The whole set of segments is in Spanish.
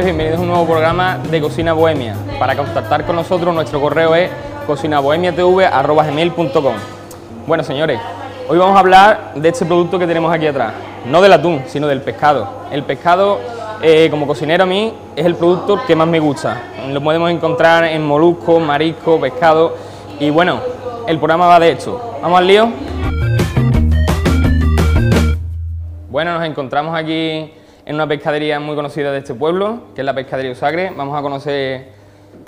bienvenidos a un nuevo programa de Cocina Bohemia. Para contactar con nosotros, nuestro correo es cocinabohemiatv.com. Bueno, señores, hoy vamos a hablar de este producto que tenemos aquí atrás. No del atún, sino del pescado. El pescado, eh, como cocinero a mí, es el producto que más me gusta. Lo podemos encontrar en molusco, marisco, pescado. Y bueno, el programa va de esto. ¿Vamos al lío? Bueno, nos encontramos aquí en una pescadería muy conocida de este pueblo, que es la Pescadería Usagre. Vamos a conocer,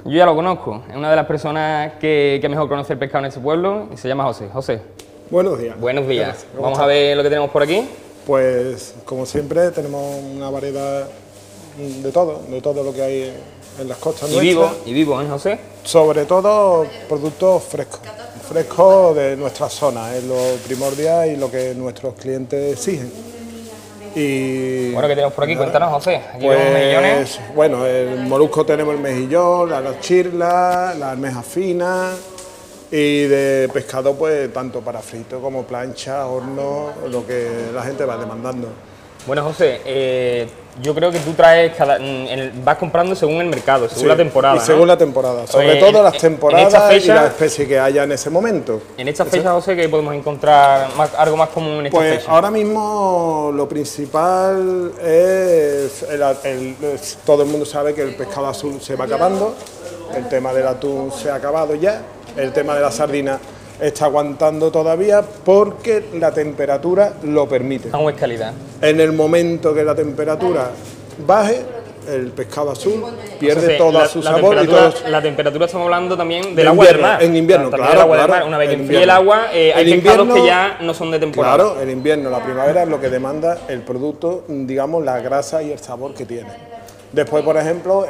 yo ya lo conozco, es una de las personas que, que mejor conoce el pescado en este pueblo y se llama José. José. Buenos días. Buenos días. Vamos a ver lo que tenemos por aquí. Pues como siempre tenemos una variedad de todo, de todo lo que hay en las costas y vivo, y vivo, ¿eh, José? Sobre todo productos frescos, frescos de nuestra zona, es lo primordial y lo que nuestros clientes exigen. Y bueno, ¿qué tenemos por aquí? Cuéntanos, José. Aquí pues, bueno, el molusco tenemos el mejillón, la chirla, la almeja fina y de pescado pues tanto para frito como plancha, horno, lo que la gente va demandando. Bueno, José, eh, yo creo que tú traes cada, vas comprando según el mercado, según la temporada. Y según la temporada, sobre todo las temporadas y la especie que haya en ese momento. En esta fecha, José, que podemos encontrar algo más común en esta pues ahora mismo lo principal es todo el mundo sabe que el pescado azul se va acabando, el tema del atún se ha acabado ya, el tema de la sardina está aguantando todavía porque la temperatura lo permite. Aún es calidad. En el momento que la temperatura baje, el pescado azul pierde toda su sabor y todo La temperatura estamos hablando también del agua del mar. En invierno, claro, Una vez que enfríe el agua, eh, hay pescados que ya no son de temporada. Claro, el invierno, la primavera es lo que demanda el producto, digamos, la grasa y el sabor que tiene. Después, por ejemplo,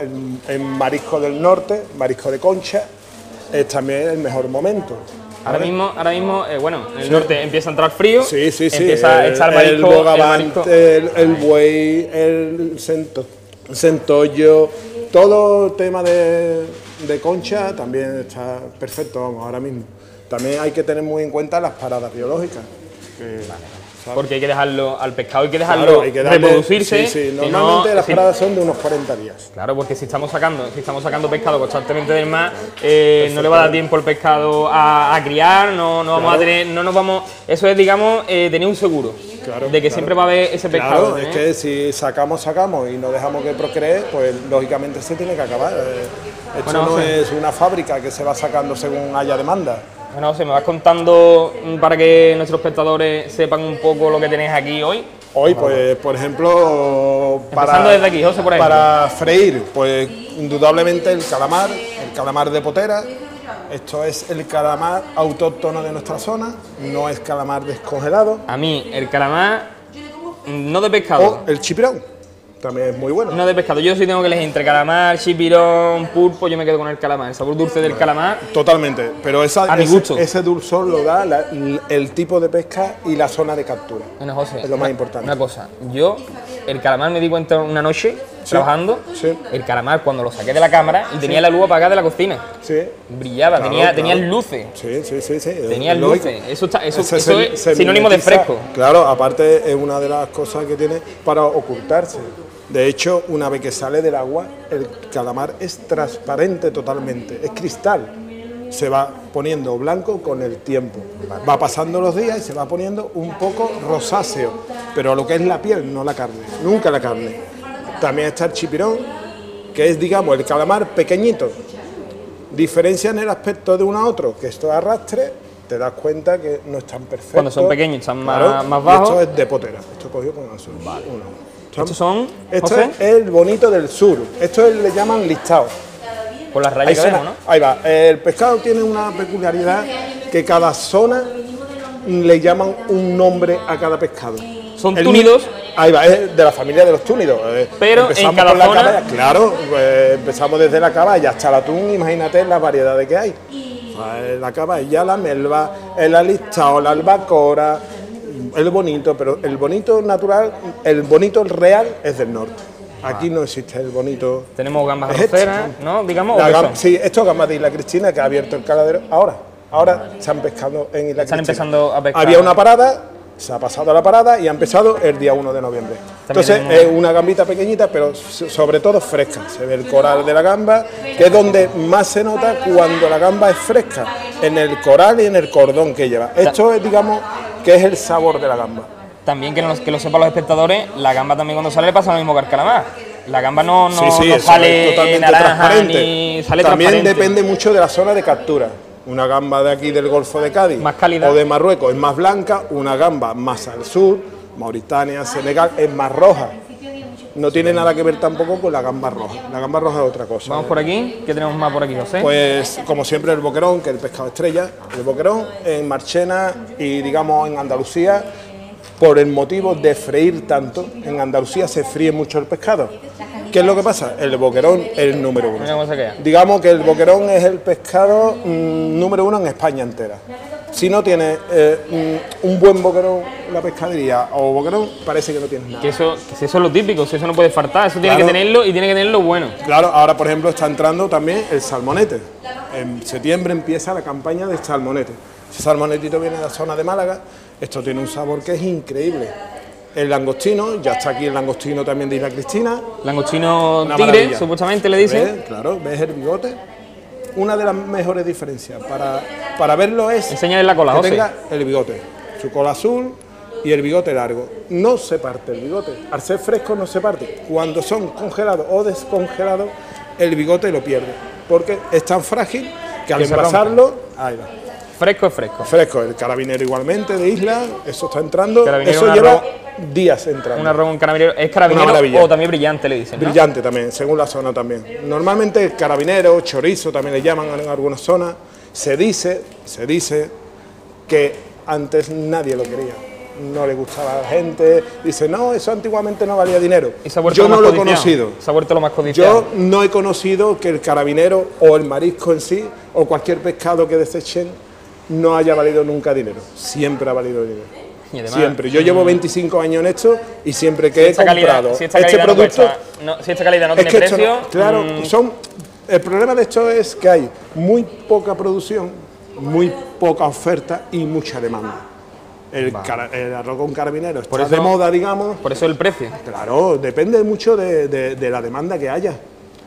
el, marisco del norte, marisco de concha, es también el mejor momento. Ahora mismo, ahora mismo eh, bueno, en el norte empieza a entrar frío, sí, sí, sí. empieza a echar marisco, el bogavante, el, buey, el centollo, todo el tema de, concha también está perfecto, vamos, ahora mismo. También hay que tener muy en cuenta las paradas biológicas. Porque hay que dejarlo al pescado, hay que dejarlo reproducirse. Sí, sí. Normalmente las paradas son de unos 40 días. Claro, porque si estamos sacando, si estamos sacando pescado constantemente del mar, eh, no le va a dar tiempo el pescado a, criar, no, no vamos a tener, no nos vamos. Eso es, digamos, eh, tener un seguro. de que siempre va a haber ese pescado. Claro, es ¿eh? que si sacamos, sacamos y no dejamos que procree, pues lógicamente se tiene que acabar. Esto no es una fábrica que se va sacando según haya demanda. Bueno, se me vas contando para que nuestros espectadores sepan un poco lo que tenéis aquí hoy. Hoy, pues, por ejemplo, para, desde aquí, José, por para freír, pues indudablemente el calamar, el calamar de potera. Esto es el calamar autóctono de nuestra zona, no es calamar descongelado. A mí, el calamar mm, no de pescado. O el chipirón también es muy bueno. No de pescado. Yo sí tengo que elegir entre calamar, chipirón, pulpo, yo me quedo con el calamar. El sabor dulce del calamar. Totalmente. Pero esa, a ese, mi gusto. ese dulzor lo da el tipo de pesca y la zona de captura. Bueno, José. Es lo más importante. Una cosa. Yo, el calamar me di cuenta una noche trabajando. Sí. El calamar, cuando lo saqué de la cámara y tenía la luz apagada de la cocina. Sí. Brillaba, tenía, tenía luces. Sí, sí, sí. sí. Tenía luces. Eso, está, eso, eso es sinónimo de fresco. Claro, aparte es una de las cosas que tiene para ocultarse. De hecho, una vez que sale del agua, el calamar es transparente totalmente, es cristal. Se va poniendo blanco con el tiempo. Va pasando los días y se va poniendo un poco rosáceo, pero lo que es la piel, no la carne, nunca la carne. También está el chipirón, que es, digamos, el calamar pequeñito. Diferencia en el aspecto de uno a otro, que esto arrastre, te das cuenta que no es tan perfecto. Cuando son pequeños, están más, más bajos. Esto es de potera, esto cogido con azul. Vale. ¿Estos son? Esto es el bonito del sur. Esto le llaman listado. Por las rayas que vemos, ¿no? Ahí va. El pescado tiene una peculiaridad que cada zona le llaman un nombre a cada pescado. ¿Son túnidos? Ahí va, es de la familia de los túnidos. Eh, Pero en cada zona... Caballa, claro, pues empezamos desde la caballa hasta el atún, imagínate las variedades que hay. La caballa, la melva, el alistado, la albacora, el bonito, pero el bonito natural, el bonito real es del norte. Aquí no existe el bonito. Tenemos gambas arroceras, ¿no? Digamos. sí, esto es gambas de Isla Cristina que ha abierto el caladero ahora. Ahora están pescando en Isla Están empezando a pescar. Había una parada se ha pasado la parada y ha empezado el día 1 de noviembre. Entonces es una gambita pequeñita, pero so- sobre todo fresca. Se ve el coral de la gamba, que es donde más se nota cuando la gamba es fresca, en el coral y en el cordón que lleva. Esto es, digamos, que es el sabor de la gamba. También que, nos- que lo sepan los espectadores, la gamba también cuando sale le pasa lo mismo que al calamar. La gamba no, no, sí, sí, no eso sale totalmente naranja transparente. ni sale También transparente. depende mucho de la zona de captura. Una gamba de aquí del Golfo de Cádiz Más o de Marruecos es más blanca, una gamba más al sur, Mauritania, Senegal, es más roja. No tiene nada que ver tampoco con la gamba roja. La gamba roja es otra cosa. Vamos por aquí, ¿qué tenemos más por aquí, José? Pues como siempre el boquerón, que es el pescado estrella, el boquerón en Marchena y digamos en Andalucía, por el motivo de freír tanto, en Andalucía se fríe mucho el pescado. ¿Qué es lo que pasa? El boquerón es el número uno. Digamos que el boquerón es el pescado mm, número uno en España entera. Si no tienes eh, un buen boquerón en la pescadería o boquerón, parece que no tienes nada. Que eso, que eso es lo típico, si eso no puede faltar, eso tiene Claro. que tenerlo y tiene que tenerlo bueno. Claro, ahora por ejemplo está entrando también el salmonete. En septiembre empieza la campaña del salmonete. Ese salmonetito viene de la zona de Málaga. Esto tiene un sabor que es increíble. El langostino, ya está aquí el langostino también de Isla Cristina. Langostino Una tigre, maravilla. supuestamente le dicen. ¿Ves? Claro, ves el bigote. Una de las mejores diferencias para, para verlo es Enséñale la cola, que José. tenga el bigote, su cola azul y el bigote largo. No se parte el bigote. Al ser fresco no se parte. Cuando son congelados o descongelados, el bigote lo pierde. Porque es tan frágil que al envasarlo, ahí va. Fresco es fresco. Fresco, el carabinero igualmente de isla, eso está entrando. Eso lleva arroz- días entrando. Un arroz con carabinero. ¿Es carabinero o también brillante le dicen? ¿no? Brillante también, según la zona también. Normalmente carabinero, chorizo también le llaman en algunas zonas. Se dice, se dice que antes nadie lo quería. No le gustaba a la gente. Dice, no, eso antiguamente no valía dinero. Yo no lo he conocido. Se ha vuelto lo más codiciado. Yo no he conocido que el carabinero o el marisco en sí o cualquier pescado que desechen no haya valido nunca dinero. Siempre ha valido dinero. Y además, siempre. Yo llevo 25 años en esto y siempre que he comprado calidad, si esta este no producto, cuesta- no- si esta calidad no es tiene precio, no- claro, mm, son, el problema de esto es que hay muy poca producción, muy poca oferta y mucha demanda. El, cara- el arroz con carabinero está Por eso- de moda, digamos. por eso el precio. Claro, depende mucho de, de- de la demanda que haya.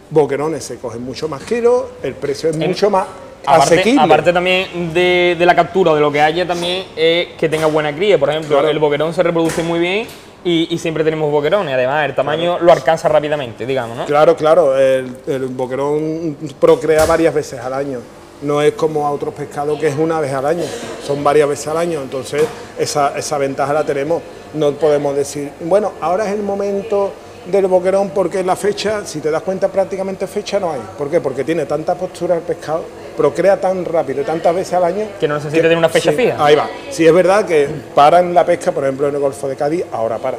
Boquerones se cogen mucho más kilos, el precio es mucho más Aparte, también de, de la captura de lo que haya también es que tenga buena cría. Por ejemplo, Claro. el boquerón se reproduce muy bien y, y siempre tenemos boquerón. Y además el tamaño lo alcanza rápidamente, digamos, ¿no? Claro, claro, el, el boquerón procrea varias veces al año. No es como a otros pescados que es una vez al año, son varias veces al año. Entonces, esa, esa ventaja la tenemos. No podemos decir, bueno, ahora es el momento del boquerón porque la fecha, si te das cuenta, prácticamente fecha no hay. ¿Por qué? Porque tiene tanta postura el pescado, procrea tan rápido y tantas veces al año. Que no necesita tener una fecha sí, fija. Ahí va. Sí, es verdad que paran la pesca, por ejemplo, en el Golfo de Cádiz, ahora para.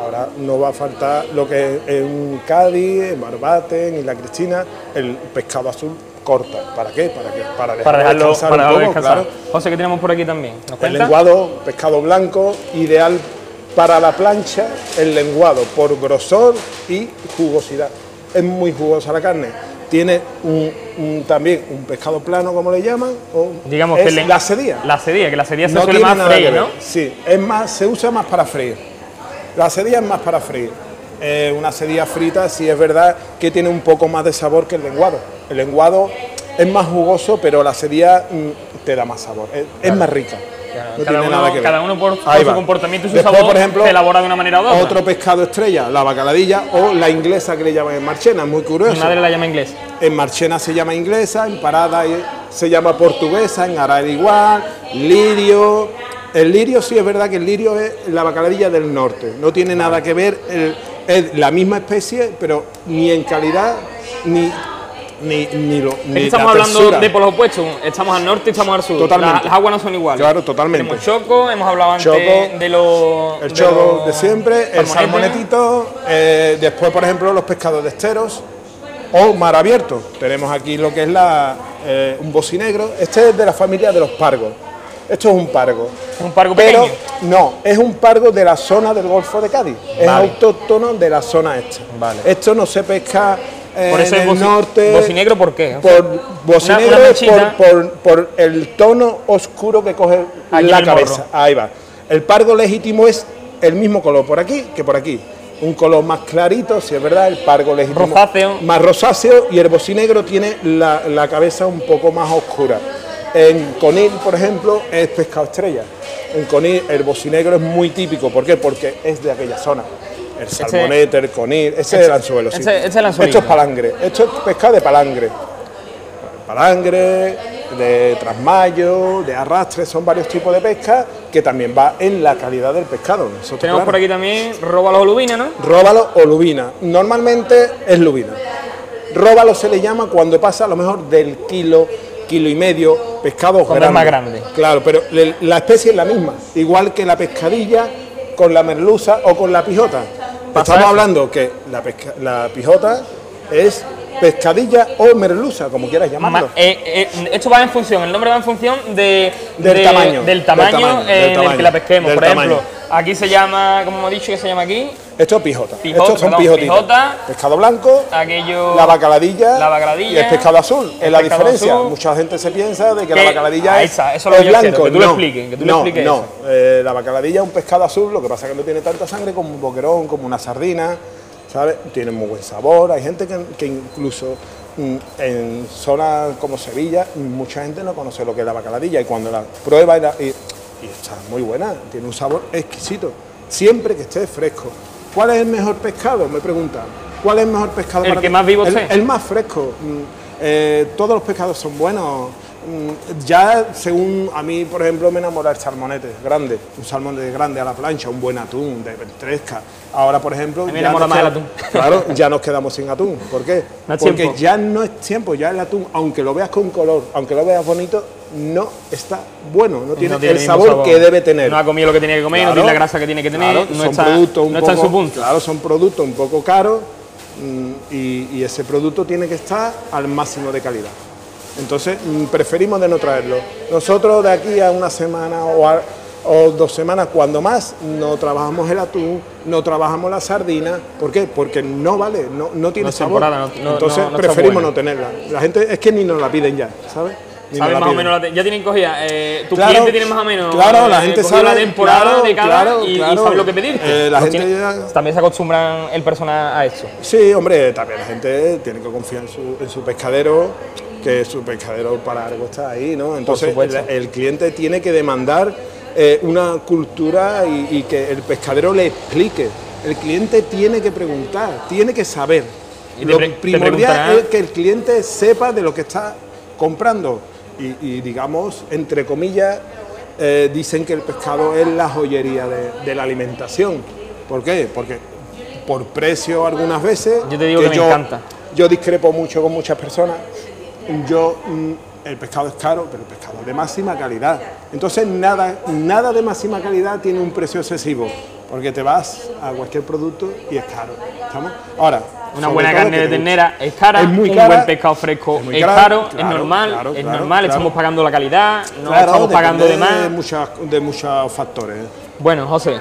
Ahora no va a faltar lo que es en Cádiz, en Barbate, en Isla Cristina, el pescado azul corta. ¿Para qué? ¿Para qué? Para dejarlo, Para dejarlo, descansar para un dejarlo poco, descansar. claro. José, ¿qué tenemos por aquí también? ¿Nos El lenguado, pescado blanco, ideal para la plancha, el lenguado por grosor y jugosidad. Es muy jugosa la carne. Tiene un- un- también un pescado plano, como le llaman, o Digamos es que la sedía. La sedía, que la sedía se no suele más freír. ¿no? Sí, es más, se usa más para freír. La sedía es más para freír. Eh, una sedía frita sí es verdad que tiene un poco más de sabor que el lenguado. El lenguado es más jugoso, pero la sedía mm, te da más sabor. Es, es más rica. No cada, tiene uno, nada que ver. cada uno por, su comportamiento y su Después, sabor por ejemplo, se elabora de una manera u otra. Otro pescado estrella, la bacaladilla o la inglesa que le llaman en Marchena, muy curioso. Mi madre la llama inglés. En Marchena se llama inglesa, en Parada se llama portuguesa, en Arar igual, lirio. El lirio sí es verdad que el lirio es la bacaladilla del norte, no tiene nada que ver, el- es la misma especie, pero ni en calidad ni ni, ni lo ni la estamos hablando textura. de polos opuestos. Estamos al norte y estamos al sur. Totalmente. La- las aguas no son iguales. Claro, totalmente. Tenemos choco, hemos hablado antes Choco, de los. El choco de siempre, el salmonetito, eh, después por ejemplo los pescados de esteros o mar abierto. Tenemos aquí lo que es la, eh, un bocinegro, este es de la familia de los pargos. Esto es un pargo. Es un pargo Pero pequeño. no, es un pargo de la zona del Golfo de Cádiz. Es autóctono de la zona esta. Vale. Esto no se pesca Por eso en el boci- norte. bocinegro, ¿por qué? Por bocinegro una por, por- por el tono oscuro que coge la cabeza. Ahí va. El pargo legítimo es el mismo color por aquí que por aquí. Un color más clarito, si es verdad, el pargo legítimo. Rosáceo. Más rosáceo y el bocinegro tiene la, la cabeza un poco más oscura. En conil, por ejemplo, es pescado estrella. En conil el bocinegro es muy típico. ¿Por qué? Porque es de aquella zona. El salmonete, el conil, ese es el anzuelo. sí. ese- ese es el Esto anzuelito. es palangre. Esto es pescado de palangre. Palangre, de trasmayo, de arrastre, son varios tipos de pesca que también va en la calidad del pescado. Tenemos claro. por aquí también róbalo o lubina, ¿no? Róbalo o lubina. Normalmente es lubina. Róbalo se le llama cuando pasa a lo mejor del kilo, kilo y medio, pescado Cuando es más grande. Claro, pero la especie es la misma, igual que la pescadilla con la merluza o con la pijota. Estamos eso. hablando que la, pesca- la pijota es pescadilla o merluza, como quieras llamarlo. Ma- eh, eh, esto va en función, el nombre va en función de, Del de- tamaño, del tamaño, del tamaño, del en el que la pesquemos. Por ejemplo, aquí se llama, como hemos dicho, que se llama aquí, Esto es pijota. Pijota, Estos son perdón, pijota. Pescado blanco, aquello... la bacaladilla, La bacaladilla. y el pescado azul. El Es la diferencia. azul. Mucha gente se piensa de que, Que- la bacaladilla ahí es, está, eso es lo es que yo quiero, blanco. que tú lo no, expliques, que tú lo no, expliques no. Eh, la bacaladilla es un pescado azul, lo que pasa es que no tiene tanta sangre como un boquerón, como una sardina, ¿sabes? Tiene muy buen sabor. Hay gente que, que incluso mm, en zonas como Sevilla, mucha gente no conoce lo que es la bacaladilla y cuando la prueba y, la- y- y está muy buena, tiene un sabor exquisito, siempre que esté fresco. ¿Cuál es el mejor pescado? Me preguntan. ¿Cuál es el mejor pescado El para que ti? más vivo el, el más fresco. Mm, eh, todos los pescados son buenos. Mm, Ya según a mí, por ejemplo, me enamora el salmonete grande, un salmonete grande a la plancha, un buen atún de ventresca. Ahora, por ejemplo, me ya enamora nos más el atún. Claro, ya nos quedamos sin atún. ¿Por qué? No Porque tiempo. ya no es tiempo, ya el atún, aunque lo veas con color, aunque lo veas bonito, no está bueno, no tiene, No tiene el sabor, que debe tener. No ha comido lo que tenía que comer, no tiene la grasa que tiene que tener, claro, no, son está, productos un no está en poco- su punto. Claro, son productos un poco caros mm, y, y ese producto tiene que estar al máximo de calidad. Entonces, mm, preferimos de no traerlo. Nosotros de aquí a una semana o, a- o dos semanas, cuando más, no trabajamos el atún, no trabajamos la sardina. ¿Por qué? Porque no vale, no, no tiene No sabor. no- no- Entonces, no- no está preferimos no tenerla. La gente es que ni nos la piden ya, ¿sabes? Ni nos ¿Sabes la más o menos? la te- ya tienen cogida. Eh, tu Claro, cliente tiene más o menos. claro, la eh, gente sabe, la temporada claro, de cada claro, y, y sabe lo que pedirte. Eh, la gente tiene- ya- También se acostumbran el personal a eso. Sí, hombre, también la gente tiene que confiar en su, en su pescadero, que su pescadero para algo está ahí, ¿no? Entonces el, el cliente tiene que demandar eh, una cultura y, y que el pescadero le explique. El cliente tiene que preguntar, tiene que saber. Y Lo primordial es que el cliente sepa de lo que está comprando. Y, y, digamos, entre comillas, eh, dicen que el pescado es la joyería de, de la alimentación. ¿Por qué? Porque por precio algunas veces. Yo te digo que me encanta. Yo discrepo mucho con muchas personas. Yo, el pescado es caro, pero el pescado es de máxima calidad. Entonces, nada, nada de máxima calidad tiene un precio excesivo, porque te vas a cualquier producto y es caro. ¿Estamos? Ahora, Una buena carne de ternera es cara, Es muy un buen pescado fresco es es, muy cara, caro, es normal, claro, es normal, estamos pagando la calidad, no estamos pagando de más. de, muchas, de muchos factores. Bueno, José,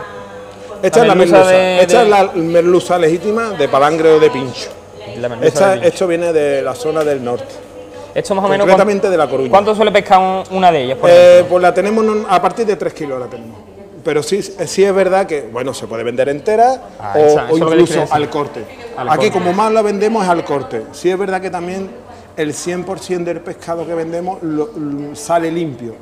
Esta La es la merluza de- Esta de- es la merluza legítima de palangre o de pincho. la merluza Esta- de pincho. esto viene de la zona del norte, esto más o menos concretamente ¿cuánto, de La Coruña. ¿cuánto suele pescar un- una de ellas? por Eh, pues la tenemos a partir de 3 kilos la tenemos. Pero sí, sí es verdad que, bueno, se puede vender entera Ah, o, esa- incluso al corte. Al Aquí corte. como más la vendemos es al corte. Sí es verdad que también el 100% del pescado que vendemos lo- lo- sale limpio.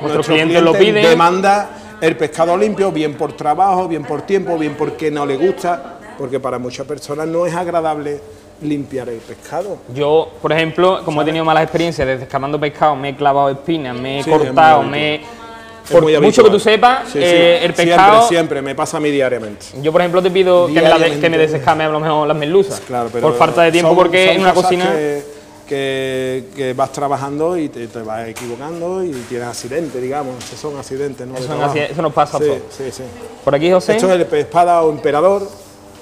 Nuestro clientes lo piden. Demanda el pescado limpio, bien por trabajo, bien por tiempo, bien porque no le gusta, porque para muchas personas no es agradable limpiar el pescado. Yo, por ejemplo, como he tenido malas experiencias desde escamando pescado, me he clavado espinas, me he Sí, cortado, me Por mucho habitual. que tú sepas, Sí, sí. eh, el Siempre, pescado... Siempre, me pasa a mí diariamente. Yo, por ejemplo, te pido que me, que me desescame a lo mejor las merluzas. Claro, pero por falta de tiempo, son- porque son en una cocina... Que, que- que vas trabajando y te, te vas equivocando y tienes accidentes, digamos. Esos son accidentes, ¿no? Eso, hacía- eso nos pasa a sí, todos. sí, sí. Por aquí, José. Esto es el espada o emperador.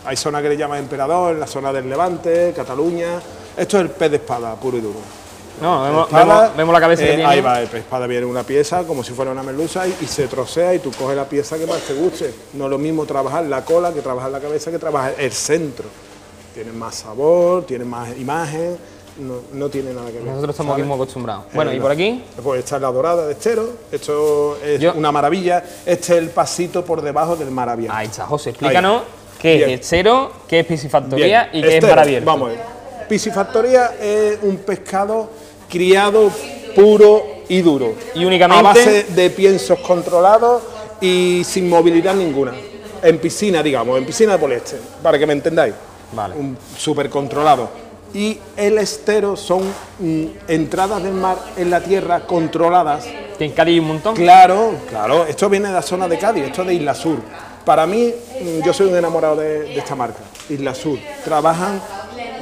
Hay zonas que le llaman emperador, la zona del Levante, Cataluña. Esto es el pez de espada, puro y duro. No, vemos, Espada, vemos- vemos la cabeza que eh, tiene. Ahí va, el pez espada viene una pieza como si fuera una merluza y, y se trocea y tú coges la pieza que más te guste. No es lo mismo trabajar la cola que trabajar la cabeza que trabajar el centro. Tiene más sabor, tiene más imagen no, no tiene nada que ver. Nosotros estamos aquí muy acostumbrados. Bueno, ¿y por aquí? Pues esta es la dorada de estero, esto es Yo- una maravilla, este es el pasito por debajo del mar abierto. Ahí está, José, explícanos qué Bien. es cero, qué es piscifactoría Bien, y qué es mar abierto. Vamos a ver. Piscifactoría es un pescado criado puro y duro. Y únicamente- A base de piensos controlados y sin movilidad ninguna. En piscina, digamos, en piscina de poliéster, para que me entendáis. Vale. Un súper controlado. Y el estero son mm, entradas del mar en la tierra controladas Que en Cádiz hay un montón. Claro, claro, esto viene de la zona de Cádiz, esto es de Isla Sur. Para mí, mm, yo soy un enamorado de, de esta marca, Isla Sur. Trabajan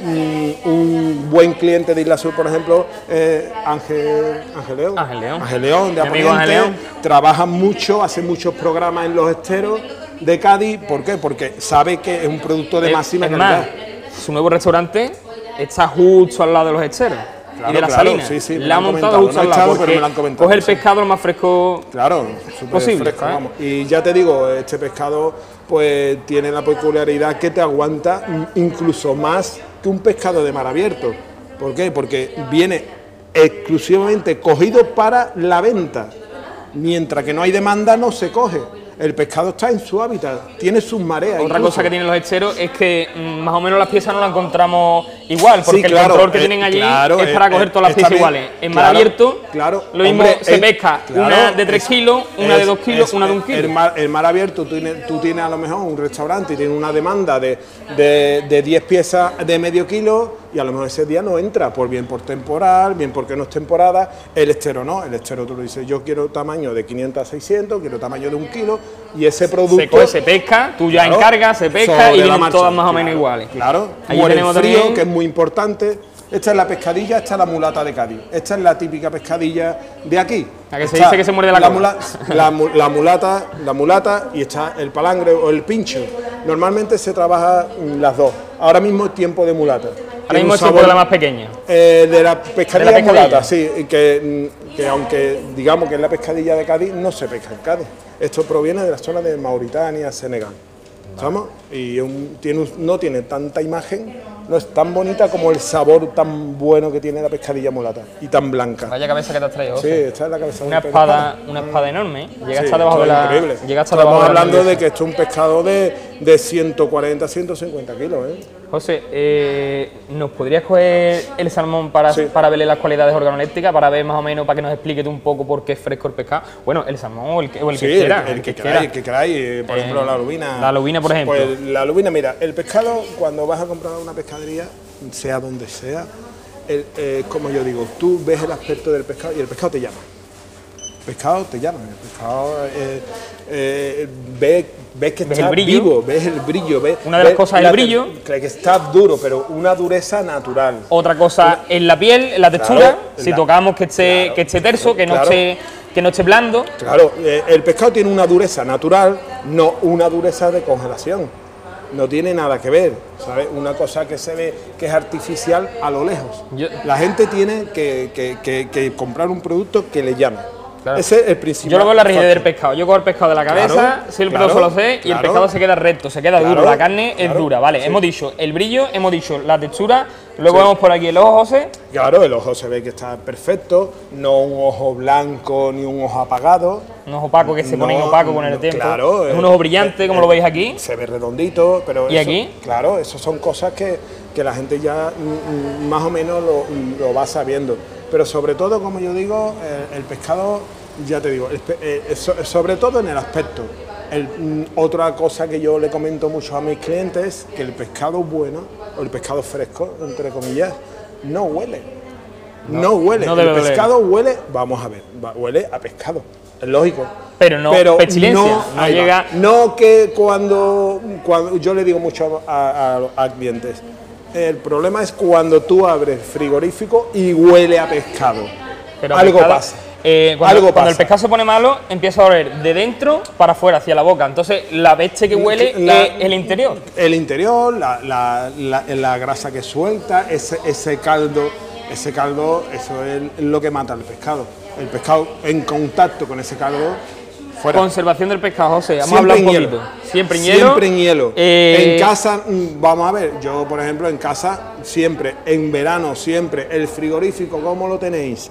mm, un buen cliente de Isla Sur, por ejemplo, eh, Ángel, Ángel León. Ángel León. Ángel León, de Mi amigo Ángel Aponiente. León. Trabajan mucho, hacen muchos programas en los esteros de Cádiz. ¿Por qué? Porque sabe que es un producto de Es- máxima es calidad. más, su nuevo restaurante está justo al lado de los esteros. Claro, y de la claro, salina. sí, sí, lo ha montado No lado. estado, pero porque me lo han comentado, Coge el pescado lo más fresco. Claro, Posible, fresco, vamos. Y ya te digo, este pescado pues tiene la peculiaridad que te aguanta incluso más que un pescado de mar abierto. ¿Por qué? Porque viene exclusivamente cogido para la venta. Mientras que no hay demanda no se coge. El pescado está en su hábitat, tiene sus mareas. Otra incluso. cosa que tienen los esteros es que mm, más o menos las piezas no las encontramos igual, porque Sí, el control que eh, tienen allí claro, es para eh, coger eh, todas las piezas iguales. En mar claro, abierto, claro, lo mismo hombre, se pesca una de 3 es- kilos, una de es- 2 kilos, es- una de 1 el kilo. mar, el mar abierto, tú tienes, tú tienes a lo mejor un restaurante y tienes una demanda de, de, de 10 piezas de medio kilo y a lo mejor ese día no entra, por bien por temporal, bien porque no es temporada. El estero no, el estero tú lo dices, yo quiero tamaño de 500 a 600, quiero tamaño de un kilo y ese producto... Se coge, se pesca, tú ya Claro, encargas, se pesca y vienen marcha, todas más o menos claro, iguales. Claro, Ahí tenemos el frío, también- que es muy importante. Esta es la pescadilla, esta es la mulata de Cádiz. Esta es la típica pescadilla de aquí. La que se dice que se muerde la mula- la, la mulata, la mulata y está el palangre o el pincho. Normalmente se trabaja mm, las dos. Ahora mismo es tiempo de mulata. Ahora mismo un es de la más pequeña. eh, de la pescadilla, De la pescadilla. mulata, sí, que, mm, que aunque digamos que es la pescadilla de Cádiz, no se pesca en Cádiz. Esto proviene de la zona de Mauritania, Senegal. ¿Sabes? Y un- tiene un- no tiene tanta imagen, no es tan bonita como el sabor tan bueno que tiene la pescadilla mulata y tan blanca. Vaya cabeza que te has traído. Sí, José. esta es la cabeza de Una un de espada, una espada enorme. Llega Sí, hasta debajo de la. increíble. Llega hasta Estamos debajo de la hablando de que esto es un pescado de, de 140 150 kilos. ¿eh? José, eh, ¿nos podrías coger el salmón para, Sí. para verle las cualidades organolépticas, para ver más o menos, para que nos explique tú un poco por qué es fresco el pescado? Bueno, el salmón o el que, o el Sí, que el, quiera. el que quiera. queráis, el que queráis, eh, por Eh, ejemplo la lubina. la lubina, por ejemplo. Pues la lubina, mira, el pescado cuando vas a comprar una pescadería, sea donde sea, el- eh, como yo digo, tú ves el aspecto del pescado y el pescado te llama. Pescado te llama, el pescado eh, eh, ves, ves que ¿Ves está el brillo? vivo, ves el brillo, ves, Una de las cosas es el brillo. Que está duro, pero una dureza natural. Otra cosa es la piel, en la textura. Claro, si la- tocamos que esté, claro, que esté terso, que no, claro. esté, que no esté blando. Claro, eh, el pescado tiene una dureza natural, no una dureza de congelación. No tiene nada que ver, ¿sabes? Una cosa que se ve que es artificial a lo lejos. Yo- La gente tiene que, que- que- que comprar un producto que le llame. Claro. Ese es el principal. Yo lo veo la rigidez del pescado. Yo cojo el pescado de la cabeza, Claro, siempre claro, lo suelo hacer, y el pescado se queda recto, se queda duro. La carne es dura, ¿vale? sí. Hemos dicho el brillo, hemos dicho la textura, luego Sí. vemos por aquí el ojo, José. Claro, el ojo se ve que está perfecto, no un ojo blanco ni un ojo apagado. Un ojo opaco que se pone No, opaco con el tiempo. claro, es eh, un ojo brillante, eh, como eh, lo veis aquí. Se ve redondito, pero. ¿Y eso- aquí? Claro, eso son cosas que, que la gente ya mm, mm, más o menos lo, lo va sabiendo. Pero sobre todo, como yo digo, el, el pescado, ya te digo, el eh, so- sobre todo en el aspecto. Mm, otra cosa que yo le comento mucho a mis clientes es que el pescado bueno, o el pescado fresco, entre comillas, no huele. No, huele. no el oler. pescado huele, vamos a ver, huele a pescado. Es lógico. Pero no pestilencia, no va. llega- No que cuando, cuando yo le digo mucho a, a- a clientes, el problema es cuando tú abres frigorífico y huele a pescado. Pero Algo pescado- pasa. eh, cuando, Algo cuando el pasa. pescado se pone malo, empieza a oler de dentro para afuera, hacia la boca. Entonces, la bestia que huele La- es el interior. El interior, la, la- la- la grasa que suelta, ese, ese caldo, ese caldo, eso es lo que mata al pescado. El pescado en contacto con ese caldo Fuera. Conservación del pescado, José. Vamos a Siempre hablar un en poquito. hielo. Siempre en hielo. Siempre en hielo. Eh, En casa, mm, vamos a ver, yo por ejemplo en casa siempre, en verano siempre, el frigorífico, ¿cómo lo tenéis?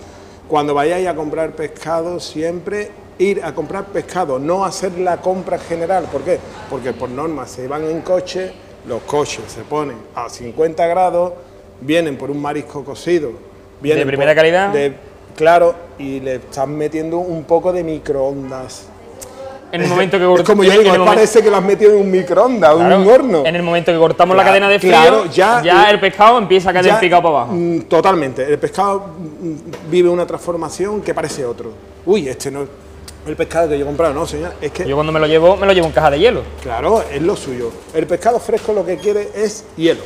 Cuando vayáis a comprar pescado, siempre ir a comprar pescado, no hacer la compra general. ¿Por qué? Porque por norma se van en coche, los coches se ponen a 50 grados, vienen por un marisco cocido. Vienen ¿De primera por- calidad? de- claro, y le están metiendo un poco de microondas. En el momento que Es cortamos. como yo digo, parece que lo has metido en un microondas, un horno. En el momento que cortamos la cadena de frío, claro, ya- ya, el pescado empieza a caer Ya, picado para abajo. mm, Totalmente. El pescado mm, vive una transformación que parece otro. Uy, este no es el pescado que yo he comprado, no, señor. Es que, Yo cuando me lo llevo, me lo llevo en caja de hielo. claro, es lo suyo. El pescado fresco lo que quiere es hielo.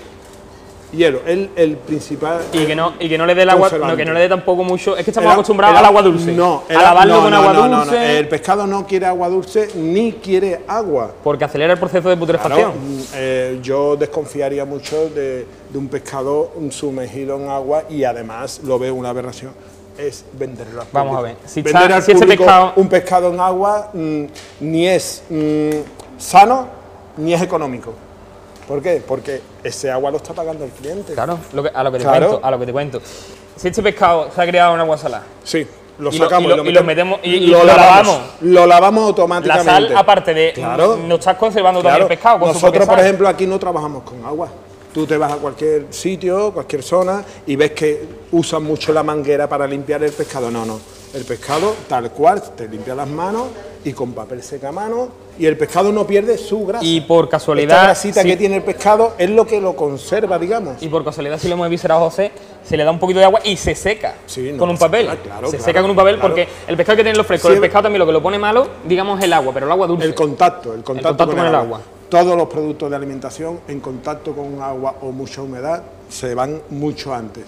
Hielo, el, el principal. Y que no, y que no le dé el agua, no, que no le dé tampoco mucho. Es que estamos El acostumbrados el al agua dulce. No, el a lavarlo no, con agua no, no, no. dulce. El pescado no quiere agua dulce ni quiere agua. Porque acelera el proceso de putrefacción. mm, eh, yo desconfiaría mucho de, de un pescado sumergido en agua y además lo veo una aberración. Es venderlo al Vamos a ver, si Vender está- al si ese público pescado- un pescado en agua mm, ni es mm, sano ni es económico. ¿Por qué? Porque ese agua lo está pagando el cliente. Claro, lo que- a lo que te Claro. cuento, a lo que te cuento. Si este pescado se ha creado en agua salada, Sí, lo Y lo- sacamos y lo- y lo metemos- y- lo lavamos. Lo lavamos la automáticamente. sal, aparte de. Claro. No estás conservando Claro, también el pescado con Nosotros, por ejemplo, aquí no trabajamos con agua. Tú te vas a cualquier sitio, cualquier zona y ves que usan mucho la manguera para limpiar el pescado. No, no. El pescado, tal cual, te limpia las manos y con papel seca a mano y el pescado no pierde su grasa. Y por Esta casualidad. grasita si- que tiene el pescado es lo que lo conserva, digamos. Y por casualidad, si lo hemos viscerado a José, se le da un poquito de agua y se seca Sí, no con un papel. claro, se claro, seca con un papel porque el pescado que tiene los frescos, Sí, el pescado también lo que lo pone malo, digamos, es el agua, pero el agua dulce. El contacto, el contacto, contacto con el agua. Todos los productos de alimentación en contacto con agua o mucha humedad se van mucho antes.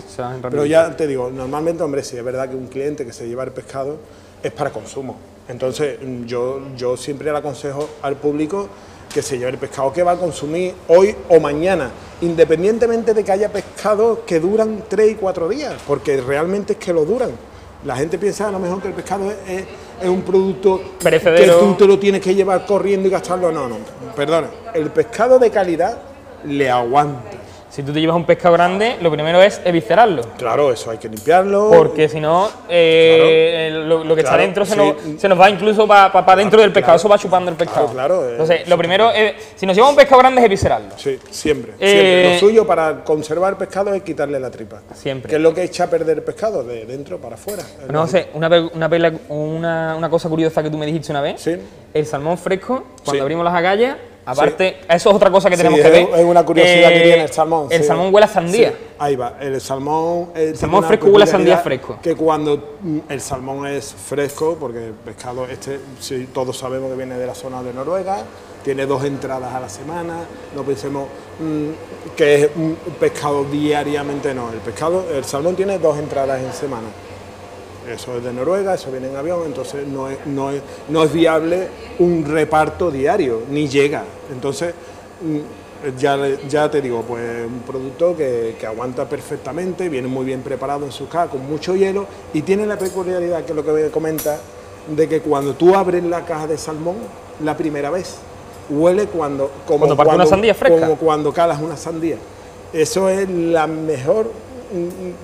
Pero ya te digo, normalmente, hombre, sí es verdad que un cliente que se lleva el pescado es para consumo. Entonces, mm, yo, yo siempre le aconsejo al público que se lleve el pescado que va a consumir hoy o mañana, independientemente de que haya pescados que duran 3 y 4 días, porque realmente es que lo duran. La gente piensa a lo mejor que el pescado es, es- es un producto Perecedero. que tú te lo tienes que llevar corriendo y gastarlo. No, no, perdona. El pescado de calidad le aguanta. Si tú te llevas un pescado grande, lo primero es eviscerarlo. Claro, eso hay que limpiarlo. Porque si no, eh, lo, lo que está dentro se, sí. nos, se nos va incluso para dentro del pescado, eso va chupando el pescado. Claro, claro, eh, Entonces, lo primero es, si nos llevamos un pescado grande es eviscerarlo. Sí, siempre. Eh, siempre. Lo suyo para conservar pescado es quitarle la tripa. Siempre. ¿Qué es lo que echa a perder el pescado? De dentro para afuera. No sé, una, una, una, una cosa curiosa que tú me dijiste una vez. Sí. El salmón fresco, cuando Sí. abrimos las agallas, aparte, eso es otra cosa que tenemos que ver. es una curiosidad que Eh, tiene el salmón, El sí. salmón huele a sandía. Ahí va. El salmón. eh, tiene salmón fresco huele a sandía fresco. Que cuando mm, el salmón es fresco, porque el pescado este, todos sabemos que viene de la zona de Noruega, tiene dos entradas a la semana. No pensemos mm, que es un pescado diariamente, no. El pescado, el salmón tiene dos entradas en semana. Eso es de Noruega, eso viene en avión, entonces no es, no es, no es viable un reparto diario, ni llega. Entonces, mm, ya, ya te digo, pues un producto que, que aguanta perfectamente, viene muy bien preparado en su caja, con mucho hielo, y tiene la peculiaridad, que es lo que comenta, de que cuando tú abres la caja de salmón, la primera vez, huele cuando... Como Cuando parte una sandía fresca. Como cuando calas una sandía. Eso es la mejor,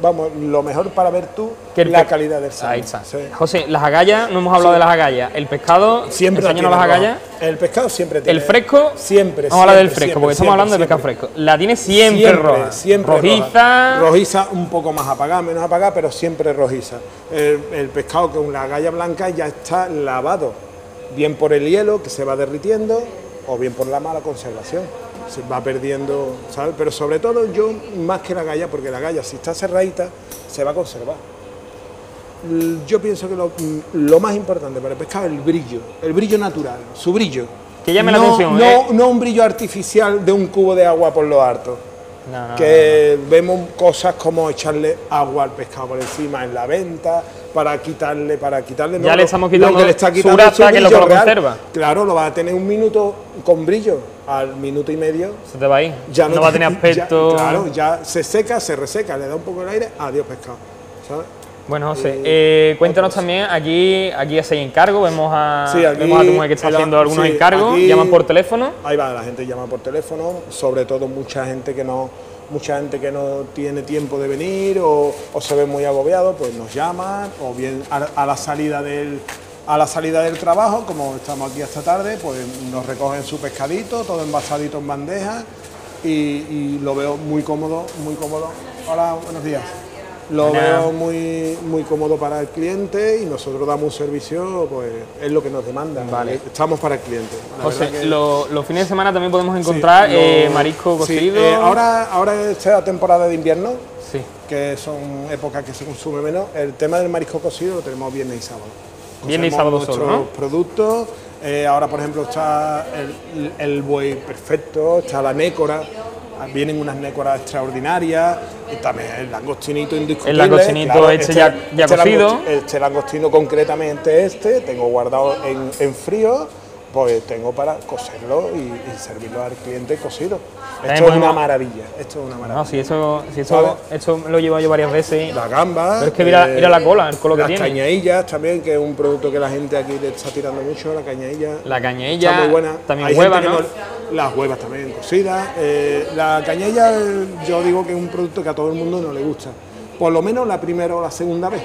vamos, lo mejor para ver tú Que la calidad del salmón. Ahí está. Sí. José, las agallas, no hemos hablado de las agallas. El pescado, Siempre enséñanos las agallas. El pescado siempre tiene. El fresco, Siempre. Vamos a hablar del fresco, siempre, porque estamos hablando del pescado fresco. La tiene siempre, roja. Siempre Rojiza. roja. Rojiza un poco más apagada, menos apagada, pero siempre rojiza. El, el pescado con la galla blanca ya está lavado, bien por el hielo que se va derritiendo o bien por la mala conservación. Se va perdiendo, ¿sabes? Pero sobre todo yo, más que la galla, porque la galla si está cerradita, se va a conservar. Yo pienso que lo, lo más importante para el pescado es el brillo, el brillo natural, su brillo. Que llame la No- atención, No, ¿eh? no un brillo artificial de un cubo de agua por lo harto No, no, que vemos cosas como echarle agua al pescado por encima en la venta para quitarle para quitarle Ya le lo- estamos lo quitando que le está su quitando su que lo que brillo lo real. conserva. claro lo va a tener un minuto con brillo al minuto y medio Se te va a ir. ya no, no, va a tener ya- aspecto. claro ya se seca se reseca le da un poco el aire adiós pescado ¿sabes? Bueno, José, eh, cuéntanos también, aquí, aquí hacéis encargo, vemos a, Sí, aquí vemos a tu mujer que está haciendo algunos sí, encargos, aquí- llaman por teléfono. Ahí va, la gente llama por teléfono, sobre todo mucha gente que no, mucha gente que no tiene tiempo de venir o, o se ve muy agobiado, pues nos llaman, o bien a, a la salida del a la salida del trabajo, como estamos aquí esta tarde, pues nos recogen su pescadito, todo envasadito en bandeja y, y lo veo muy cómodo, muy cómodo. Hola, buenos días. Lo veo muy, muy cómodo para el cliente y nosotros damos un servicio, pues es lo que nos demandan. Vale. Estamos para el cliente. La José, verdad que- lo- los fines de semana también podemos encontrar Sí, eh, marisco sí, cocido. eh, ahora, ahora es la temporada de invierno, Sí. que son épocas que se consume menos. El tema del marisco cocido lo tenemos viernes y sábado. Viernes y sábado solo, ¿no? productos. eh, ahora, por ejemplo, está el, el buey perfecto, está la nécora. Vienen unas nécoras extraordinarias y también el langostinito indiscutible. El langostinito este ya- ya este cocido. langosti- Este langostino concretamente este, tengo guardado en, en frío, pues tengo para cocerlo y, y servirlo al cliente cocido. También Esto es una maravilla, esto es una maravilla. No, si eso, si eso, eso lo llevo yo varias veces. La gamba. Pero es que mira- mira la cola, el colo que las tiene. cañadillas también, que es un producto que la gente aquí le está tirando mucho, la cañadilla. La cañadilla, está muy buena. también Hay. Las huevas también cocidas. Eh, la cañadilla, eh, yo digo que es un producto que a todo el mundo no le gusta. Por lo menos la primera o la segunda vez.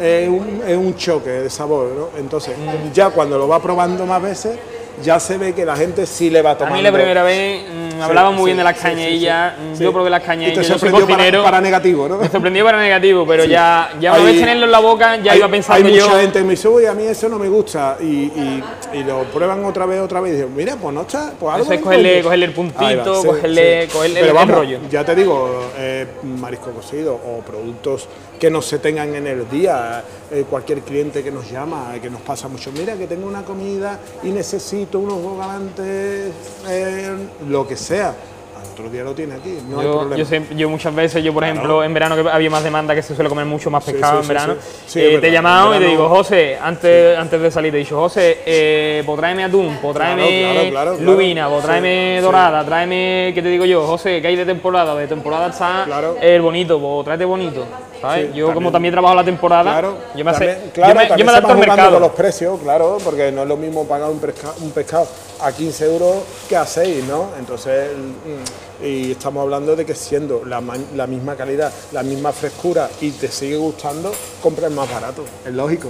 Es un, es un choque de sabor, ¿no? Entonces, Mm. ya cuando lo va probando más veces, ya se ve que la gente sí le va A tomando. mí la primera vez mm, hablaba muy sí, bien de las sí, sí, mm. Yo probé las Y te cañadillas. Yo soy sorprendió para, negativo, ¿no? Me sorprendió para negativo, pero ya, ya una Hay- vez tenerlo en la boca, ya hay, iba pensando hay yo. mucha gente que me dice, uy, a mí eso no me gusta. Y, y- y lo prueban otra vez, otra vez. Y dicen, mira, pues no está. Pues algo Eso es le cogerle- encuentro". cogerle el puntito, va, cogerle- cogerle Pero el vamos, rollo. Ya te digo, eh, marisco cocido o productos que no se tengan en el día. eh, cualquier cliente que nos llama, eh, que nos pasa mucho, mira, que tengo una comida y necesito unos bogavantes, eh, lo que sea. Al otro día lo tiene aquí, no hay Yo, problema. yo, siempre- yo muchas veces, yo por ejemplo, en verano que había más demanda, que se suele comer mucho más pescado sí, en verano, sí. Eh, te he llamado y te digo, José, antes, antes de salir te he dicho, José, eh, pues tráeme atún, pues tráeme Claro, claro, lubina, pues tráeme dorada, tráeme, ¿qué te digo yo? José, ¿qué hay de temporada? De temporada está el bonito, pues tráete bonito, ¿sabes? Sí, yo como también- también trabajo la temporada, Claro, yo me, hace- también- yo claro, me, yo me adapto al mercado. con los precios, claro, porque no es lo mismo pagar un, pesca- un pescado a 15 euros que a 6, ¿no? Entonces, mm, y estamos hablando de que siendo la, la misma calidad, la misma frescura y te sigue gustando, compras más barato, es lógico.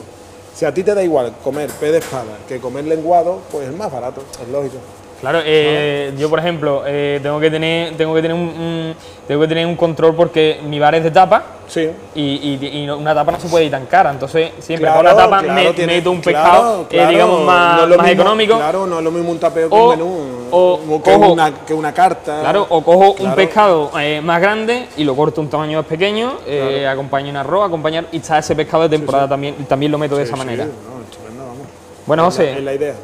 Si a ti te da igual comer pez de espada que comer lenguado, pues es más barato, es lógico. Claro, eh, yo por ejemplo eh, tengo que tener tengo que tener un, un- tengo que tener un control porque mi bar es de tapa Sí. y, y- y no- una tapa no se puede ir tan cara, entonces siempre Claro, con la tapa claro, me tiene- meto un claro, pescado eh, claro, digamos más, no es lo más mismo- económico, Claro, no es lo mismo un tapeo que O- un menú, o que, cojo- una, que una carta. claro, o cojo un pescado eh, más grande y lo corto un tamaño más pequeño, eh, acompaño un arroz, acompañar y está ese pescado de temporada también también lo meto de esa manera. no, estupendo, vamos. Bueno, José, Es la idea.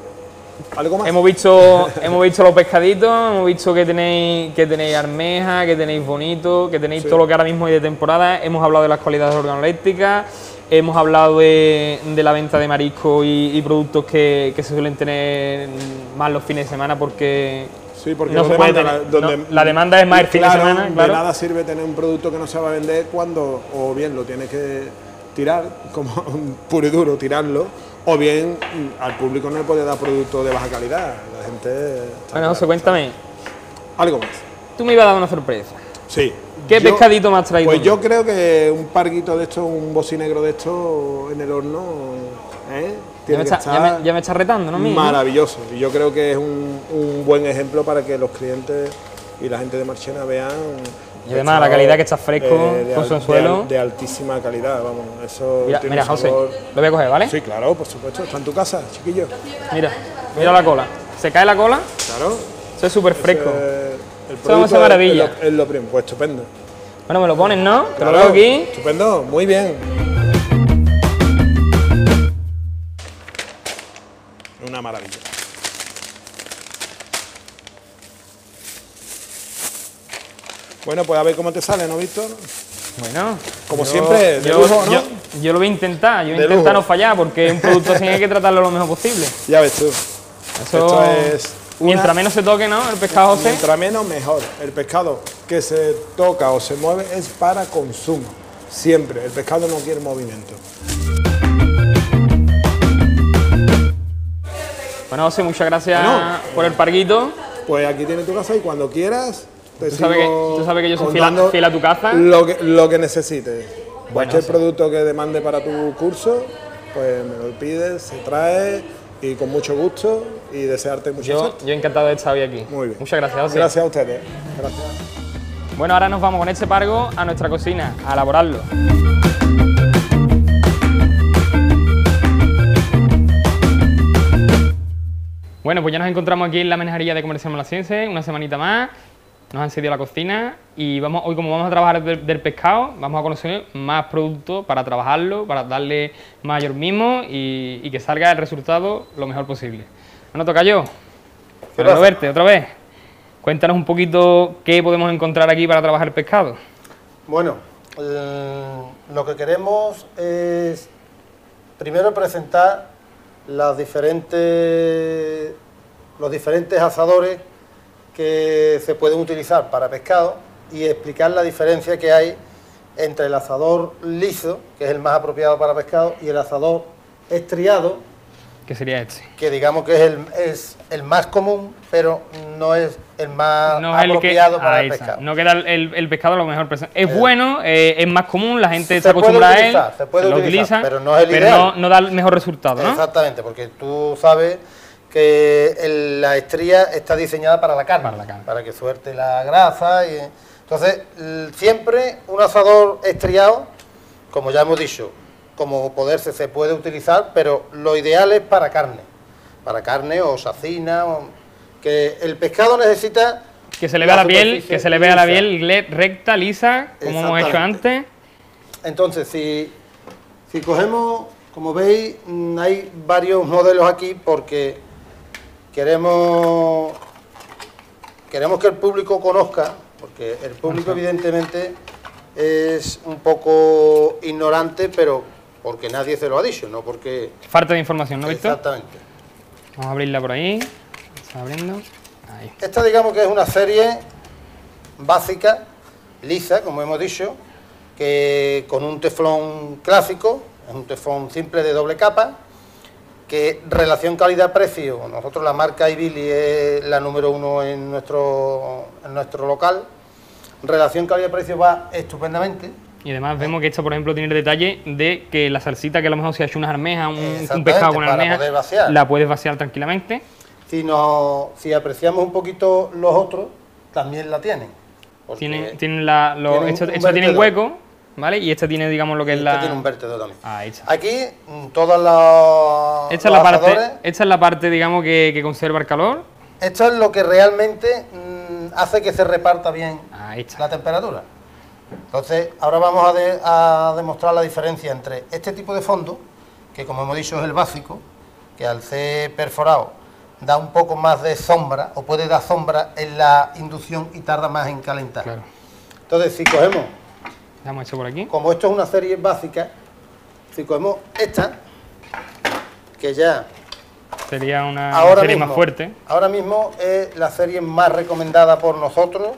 ¿Algo más? Hemos visto, hemos visto los pescaditos, hemos visto que tenéis, que tenéis armeja, que tenéis bonito, que tenéis Sí. todo lo que ahora mismo hay de temporada. Hemos hablado de las cualidades organolépticas, hemos hablado de, de la venta de marisco y, y productos que, que se suelen tener más los fines de semana porque, Sí, porque no se puede demanda, tener- donde- no, la demanda es más el fin de semana, claro. De nada sirve tener un producto que no se va a vender cuando o bien lo tienes que tirar, como puro y duro, tirarlo, o bien mm, al público no le puede dar producto de baja calidad. La gente. Bueno, José, cuéntame, Algo más. tú me ibas a dar una sorpresa. Sí. ¿Qué Yo- pescadito has traído? Pues yo creo que un parguito de estos, un bocinegro de estos en el horno, ¿eh? ya, Tiene me que está, ya, me, ya me está retando, ¿no? mío? maravilloso. Y yo creo que es un, un buen ejemplo para que los clientes y la gente de Marchena vean. Y además la calidad que está fresco, de con al- su de De, altísima calidad, vamos. Eso Mira, tiene mira un José, sabor- lo voy a coger, ¿vale? Sí, claro, por supuesto. Está en tu casa, chiquillo. Mira, mira la cola. Se cae la cola, Claro. eso es súper fresco. Eh, el Eso producto es- maravilla. Es lo, es lo pues estupendo. Bueno, me lo pones, ¿no? Te lo Claro, veo aquí. Estupendo, muy bien. Una maravilla. Bueno, pues a ver cómo te sale, ¿no, Víctor? Bueno. Como yo- siempre, de yo, lujo, ¿no? yo, yo lo voy a intentar, yo voy a intentar no fallar, porque un producto así hay que tratarlo lo mejor posible. Ya ves tú. Eso, Esto es Mientras menos se toque, ¿no? El pescado, José. Mientras menos, mejor. El pescado que se toca o se mueve es para consumo. Siempre. El pescado no quiere movimiento. Bueno, José, muchas gracias por el parguito. Pues aquí tienes tu casa y cuando quieras tú, sabes que, tú sabes que yo soy fiel a, tu casa. Lo que, lo que necesites. Cualquier producto que demande para tu curso, pues me lo pides, se trae y con mucho gusto y desearte mucho yo, Yo encantado de estar hoy aquí. Muy bien. Muchas gracias, José. Gracias a ustedes. Gracias. Bueno, ahora nos vamos con este pargo a nuestra cocina, a elaborarlo. Bueno, pues ya nos encontramos aquí en la menajería de Comercio Malaciense, una semanita más. Nos han cedido la cocina y vamos, hoy como vamos a trabajar del, pescado, vamos a conocer más productos para trabajarlo, para darle mayor mimo y, y que salga el resultado lo mejor posible. Bueno, toca yo. Para verte otra vez. Cuéntanos un poquito qué podemos encontrar aquí para trabajar el pescado. Bueno, lo que queremos es primero presentar las diferentes, los diferentes asadores que se pueden utilizar para pescado y explicar la diferencia que hay entre el asador liso, que es el más apropiado para pescado, y el asador estriado, que sería este. Que digamos que es el, es el más común, pero no es el más apropiado para el pescado. No queda el, el, pescado lo mejor Es eh, bueno, eh, es más común, la gente se, acostumbra a él, se, puede lo utiliza, pero no es el No, da el mejor resultado, ¿no? Exactamente, porque tú sabes que la estría está diseñada para la carne, para, la carne. para que suerte la grasa. Y, entonces, siempre un asador estriado, como ya hemos dicho, como poderse se puede utilizar, pero lo ideal es para carne, para carne o sacina, que el pescado necesita que se le vea la, piel, que se le vea la piel recta, lisa, como hemos hecho antes. Entonces, si, si cogemos, como veis, mm, hay varios modelos aquí porque queremos queremos que el público conozca, porque el público evidentemente es un poco ignorante, pero porque nadie se lo ha dicho, no porque... Falta de información, ¿no, Víctor? Exactamente. Vamos a abrirla por ahí. Está abriendo. Ahí. Esta digamos que es una serie básica, lisa, como hemos dicho, que con un teflón clásico, es un teflón simple de doble capa, que relación calidad-precio, nosotros la marca Ibili es la número uno en nuestro, en nuestro local, relación calidad-precio va estupendamente, y además vemos que esta, por ejemplo, tiene el detalle de que la salsita que a lo mejor se ha hecho unas almejas, un, pescado con almejas, la puedes vaciar tranquilamente. Si, no, si apreciamos un poquito los otros, también la tienen. Tienen, tienen la, esta, tiene hueco, ¿vale? Y esta tiene, digamos, lo que es la... tiene un vértebro también. Ah, Aquí, mm, todas las... Esta, es la parte, esta es la parte, digamos, que, que, conserva el calor. Esto es lo que realmente mm, hace que se reparta bien la temperatura. Entonces, ahora vamos a, demostrar la diferencia entre este tipo de fondo, que como hemos dicho es el básico, que al ser perforado da un poco más de sombra, o puede dar sombra en la inducción y tarda más en calentar. Entonces, si cogemos... por aquí. Como esto es una serie básica, si cogemos esta, que ya... Sería una, serie más fuerte. Ahora mismo es la serie más recomendada por nosotros,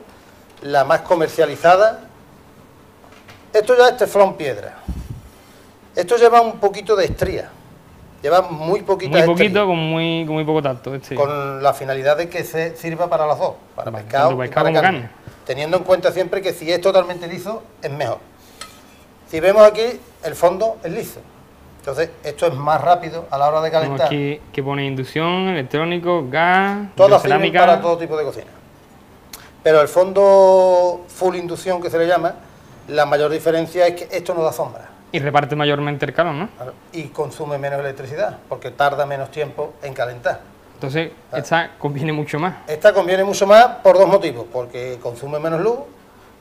la más comercializada esto ya es teflón piedra. Esto lleva un poquito de estría. Lleva muy poquito Muy poquito, con muy, con muy poco tacto. Con la finalidad de que se sirva para las dos, para pescado, y para carne. Teniendo en cuenta siempre que si es totalmente liso, es mejor. Si vemos aquí, el fondo es liso. Entonces, esto es más rápido a la hora de calentar. aquí que pone inducción, electrónico, gas, todo cerámica. para todo tipo de cocina. Pero el fondo full inducción, que se le llama, la mayor diferencia es que esto no da sombra. Y reparte mayormente el calor, ¿no? Y consume menos electricidad, porque tarda menos tiempo en calentar. Entonces, esta conviene mucho más. Esta conviene mucho más por dos motivos, porque consume menos luz,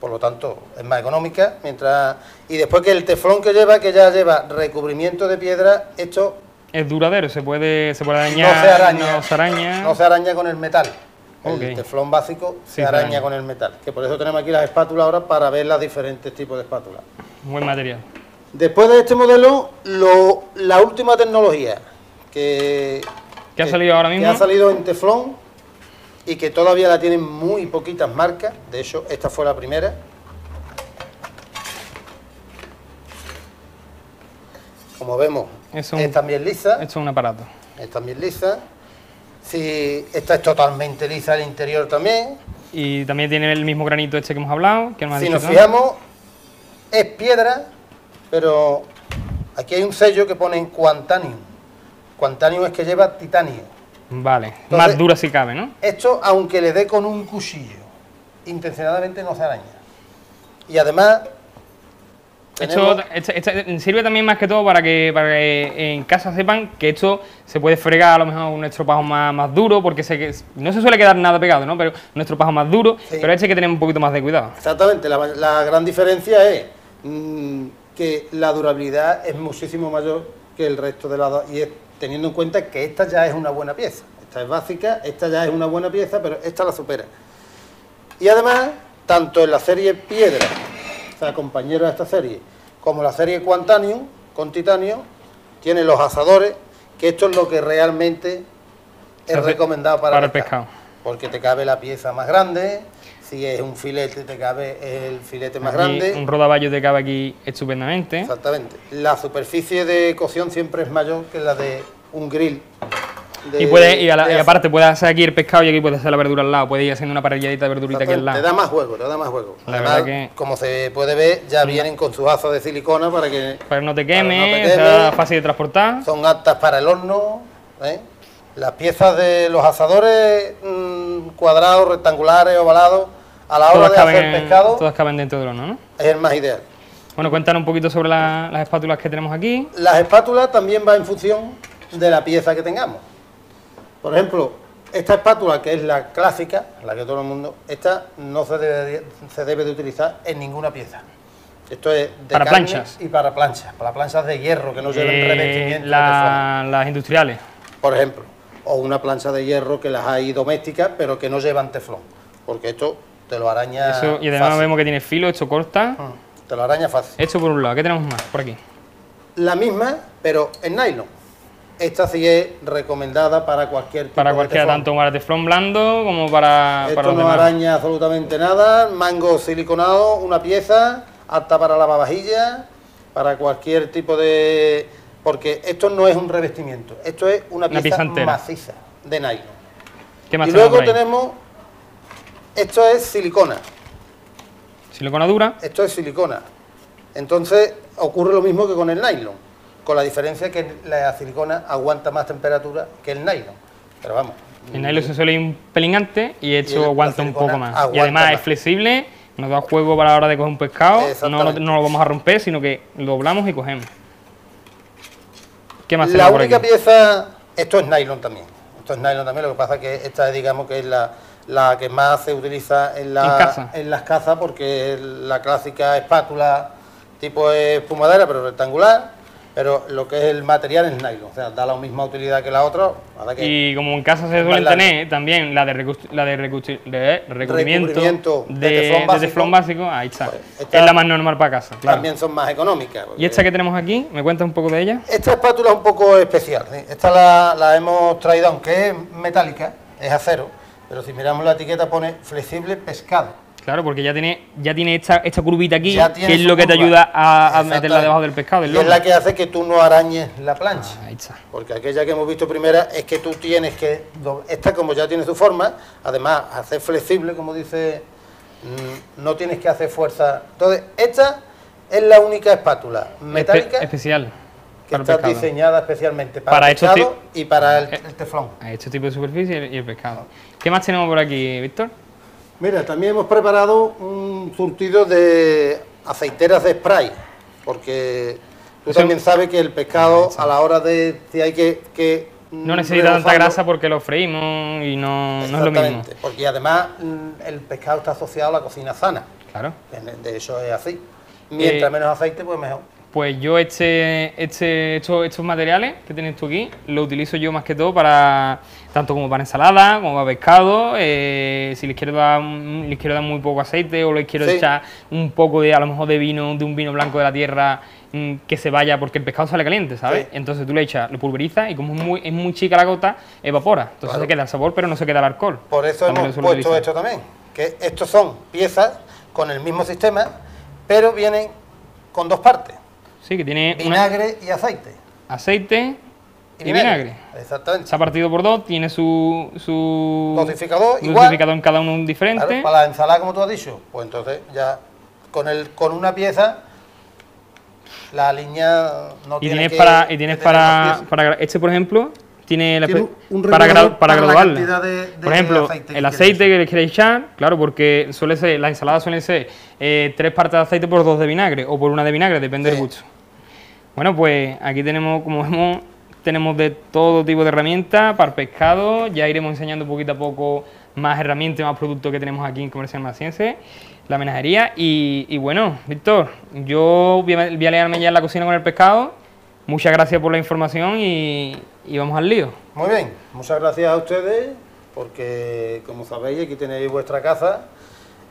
por lo tanto es más económica, mientras y después que el teflón que lleva, que ya lleva recubrimiento de piedra, esto es duradero, se puede, se puede arañar, no se araña, no se araña, no se araña con el metal. El teflón básico se araña con el metal, que por eso tenemos aquí las espátulas ahora para ver los diferentes tipos de espátulas. Buen material. Después de este modelo, la última tecnología que, ha salido ahora mismo. Que ha salido en teflón y que todavía la tienen muy poquitas marcas, de hecho esta fue la primera, como vemos, Es también lisa, Esto es un aparato. es también lisa. Si esta es totalmente lisa el interior también. Y también tiene el mismo granito este que hemos hablado. Que Si nos fijamos, es piedra, pero aquí hay un sello que pone Quantanium. Quantanium es que lleva titanio. Vale, Entonces- más dura si cabe, ¿no? Esto, aunque le dé con un cuchillo, intencionadamente no se araña. Y además, Esto, sirve también más que todo para que, para que en casa sepan que esto se puede fregar a lo mejor un estropajo más, más duro, porque que no se suele quedar nada pegado, ¿no? Pero un estropajo más duro, Sí. pero este hay que tener un poquito más de cuidado. exactamente, la, la gran diferencia es mm, que la durabilidad es muchísimo mayor que el resto de las y es teniendo en cuenta que esta ya es una buena pieza. Esta es básica, esta ya es una buena pieza, pero esta la supera. Y además, tanto en la serie Piedra, o sea, compañero de esta serie, como la serie Quantanium, con titanio, tiene los asadores, que esto es lo que realmente es recomendado para, para el pescado. Porque te cabe la pieza más grande, si es un filete te cabe el filete más Aquí grande. Un rodaballo te cabe aquí estupendamente. Exactamente. La superficie de cocción siempre es mayor que la de un grill. de- Y, puede, y, a la- de y aza- aparte puedes hacer aquí el pescado y aquí puedes hacer la verdura al lado. Puedes ir haciendo una parrilladita de verdurita aquí al lado. Te da más juego, te da más juego. La Además, verdad que- como se puede ver, ya vienen con sus azas de silicona para que Para que no te Para que no queme, te sea fácil de transportar. son aptas para el horno. ¿eh? Las piezas de los asadores mm, cuadrados, rectangulares, ovalados, a la hora Todas de caben, hacer pescado, todas caben dentro del horno, ¿no? es el más ideal. Bueno, cuéntanos un poquito sobre la- las espátulas que tenemos aquí. Las espátulas también va en función de la pieza que tengamos. Por ejemplo, esta espátula que es la clásica, la que todo el mundo, esta no se debe, se debe de utilizar en ninguna pieza. Esto es de Para carne planchas. y para planchas, para planchas de hierro que no lleven Eh, revestimiento la- las industriales. por ejemplo, o una plancha de hierro que las hay domésticas pero que no llevan teflón, porque esto te lo araña Eso, y además fácil. vemos que tiene filo, esto corta. Mm, Te lo araña fácil. Esto por un lado, ¿qué tenemos más por aquí? La misma, pero en nylon. Esta sí es recomendada para cualquier tipo Para de cualquiera, teflón. tanto para teflón blando como para, Esto para los no demás. araña absolutamente nada, mango siliconado, una pieza apta para lavavajillas, para cualquier tipo de... Porque esto no es un revestimiento, esto es una Una pieza, maciza de nylon. ¿Qué más Y luego tenemos, esto es silicona, Silicona dura. esto es silicona. Entonces ocurre lo mismo que con el nylon, con la diferencia que la silicona aguanta más temperatura que el nylon. Pero vamos. El nylon se suele ir un pelín antes y esto aguanta un poco más. Y además es flexible, nos da juego para la hora de coger un pescado. No, no lo vamos a romper, sino que lo doblamos y cogemos. ¿Qué más La por única aquí? pieza, esto es nylon también. Esto es nylon también, lo que pasa es que esta digamos que es la, la que más se utiliza en, la- En caza. en las cazas porque es la clásica espátula tipo espumadera pero rectangular, pero lo que es el material es nylon, o sea, da la misma utilidad que la otra. que- Y como en casa se suelen tener también la de, la de, de recubrimiento, Recubrimiento de, de teflón de básico. teflón básico, ahí está. Pues, esta- es la más normal para casa, claro. También son más económicas. ¿Y esta que tenemos aquí? ¿Me cuentas un poco de ella? Esta espátula es un poco especial. ¿sí? Esta la, la hemos traído, aunque es metálica, es acero, pero si miramos la etiqueta pone flexible pescado. Claro, porque ya tiene, ya tiene esta, esta curvita aquí, que es lo que te ayuda a, meterla debajo del pescado, del Y es la que hace que tú no arañes la plancha. Ahí está. Porque aquella que hemos visto primera es que tú tienes que. Esta, como ya tiene su forma, además, hacer flexible, como dice, mm, no tienes que hacer fuerza. Entonces, esta es la única espátula metálica Espe- especial que para el está pescado. diseñada especialmente para, Para el pescado y para el, Eh, el teflón. A este tipo de superficie y el, pescado. ¿Qué más tenemos por aquí, Víctor? Mira, también hemos preparado un surtido de aceiteras de spray, porque tú Eso- también sabes que el pescado a la hora de si hay que, que No necesita tanta grasa porque lo freímos y no, no es lo mismo. Exactamente, porque además mm, el pescado está asociado a la cocina sana, Claro. De eso es así. Mientras Eh, menos aceite, pues mejor. Pues yo este, este, estos, estos materiales que tienes tú aquí, lo utilizo yo más que todo para, tanto como para ensalada, como para pescado, eh, si les quiero, dar, les quiero dar muy poco aceite o les quiero Sí. echar un poco de, a lo mejor de vino, de un vino blanco de la tierra, mm, que se vaya, porque el pescado sale caliente, ¿sabes? Sí. Entonces tú le echas, lo pulverizas y como es muy, es muy chica la gota, evapora. Entonces Claro. se queda el sabor, pero no se queda el alcohol. Por eso También hemos puesto utilizar. esto también, que estos son piezas con el mismo sistema, pero vienen con dos partes. Sí, que tiene una- vinagre y aceite. aceite y, vinagre. Exactamente. Se ha partido por dos, tiene su, su Dosificador, igual. dosificador en cada uno un diferente. Claro, para la ensalada, como tú has dicho, pues entonces ya con el con una pieza la línea no y tiene tienes que- para, y tienes para, para este por ejemplo tiene, la Tiene un para, para para la graduarla. cantidad de- de por ejemplo, aceite el aceite que le quieres echar, claro, porque suele ser, las ensaladas suelen ser eh, tres partes de aceite por dos de vinagre o por una de vinagre, depende Sí. del gusto. Bueno, pues aquí tenemos, como vemos, tenemos de todo tipo de herramientas para pescado. Ya iremos enseñando poquito a poco más herramientas, más productos que tenemos aquí en Comercial Maciense, la menajería. Y, bueno, Víctor, yo voy a, voy a liarme ya en la cocina con el pescado. Muchas gracias por la información y, y vamos al lío. Muy bien, muchas gracias a ustedes porque como sabéis aquí tenéis vuestra casa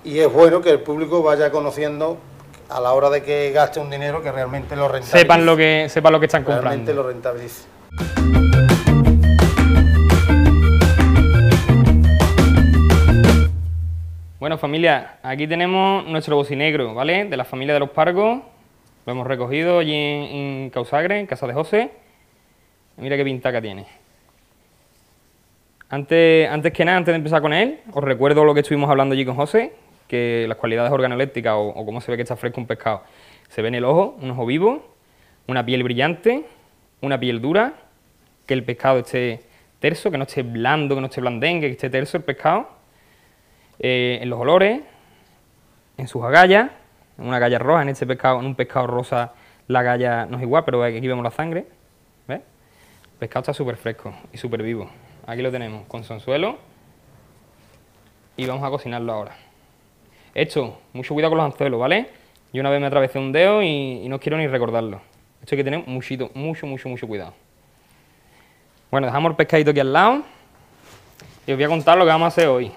y es bueno que el público vaya conociendo a la hora de que gaste un dinero que realmente lo rentabilice. Sepan lo que, sepan lo que están realmente comprando. lo rentabilice. Bueno familia, aquí tenemos nuestro bocinegro, ¿vale? De la familia de los pargos. Lo hemos recogido allí en, en Causagre, en casa de José. Mira qué pintaca tiene. Antes, antes que nada, antes de empezar con él, os recuerdo lo que estuvimos hablando allí con José, que las cualidades organolépticas o, o cómo se ve que está fresco un pescado. Se ve en el ojo, un ojo vivo, una piel brillante, una piel dura, que el pescado esté terso, que no esté blando, que no esté blandengue, que esté terso el pescado eh, en los olores, en sus agallas, en una agalla roja, en este pescado, en un pescado rosa la agalla no es igual, pero aquí vemos la sangre, ¿ves? El pescado está súper fresco y súper vivo. Aquí lo tenemos, con su anzuelo, y vamos a cocinarlo ahora. Esto, mucho cuidado con los anzuelos, ¿vale? Yo una vez me atravesé un dedo y, y no quiero ni recordarlo. Esto hay que tener muchito, mucho, mucho, mucho cuidado. Bueno, dejamos el pescadito aquí al lado y os voy a contar lo que vamos a hacer hoy.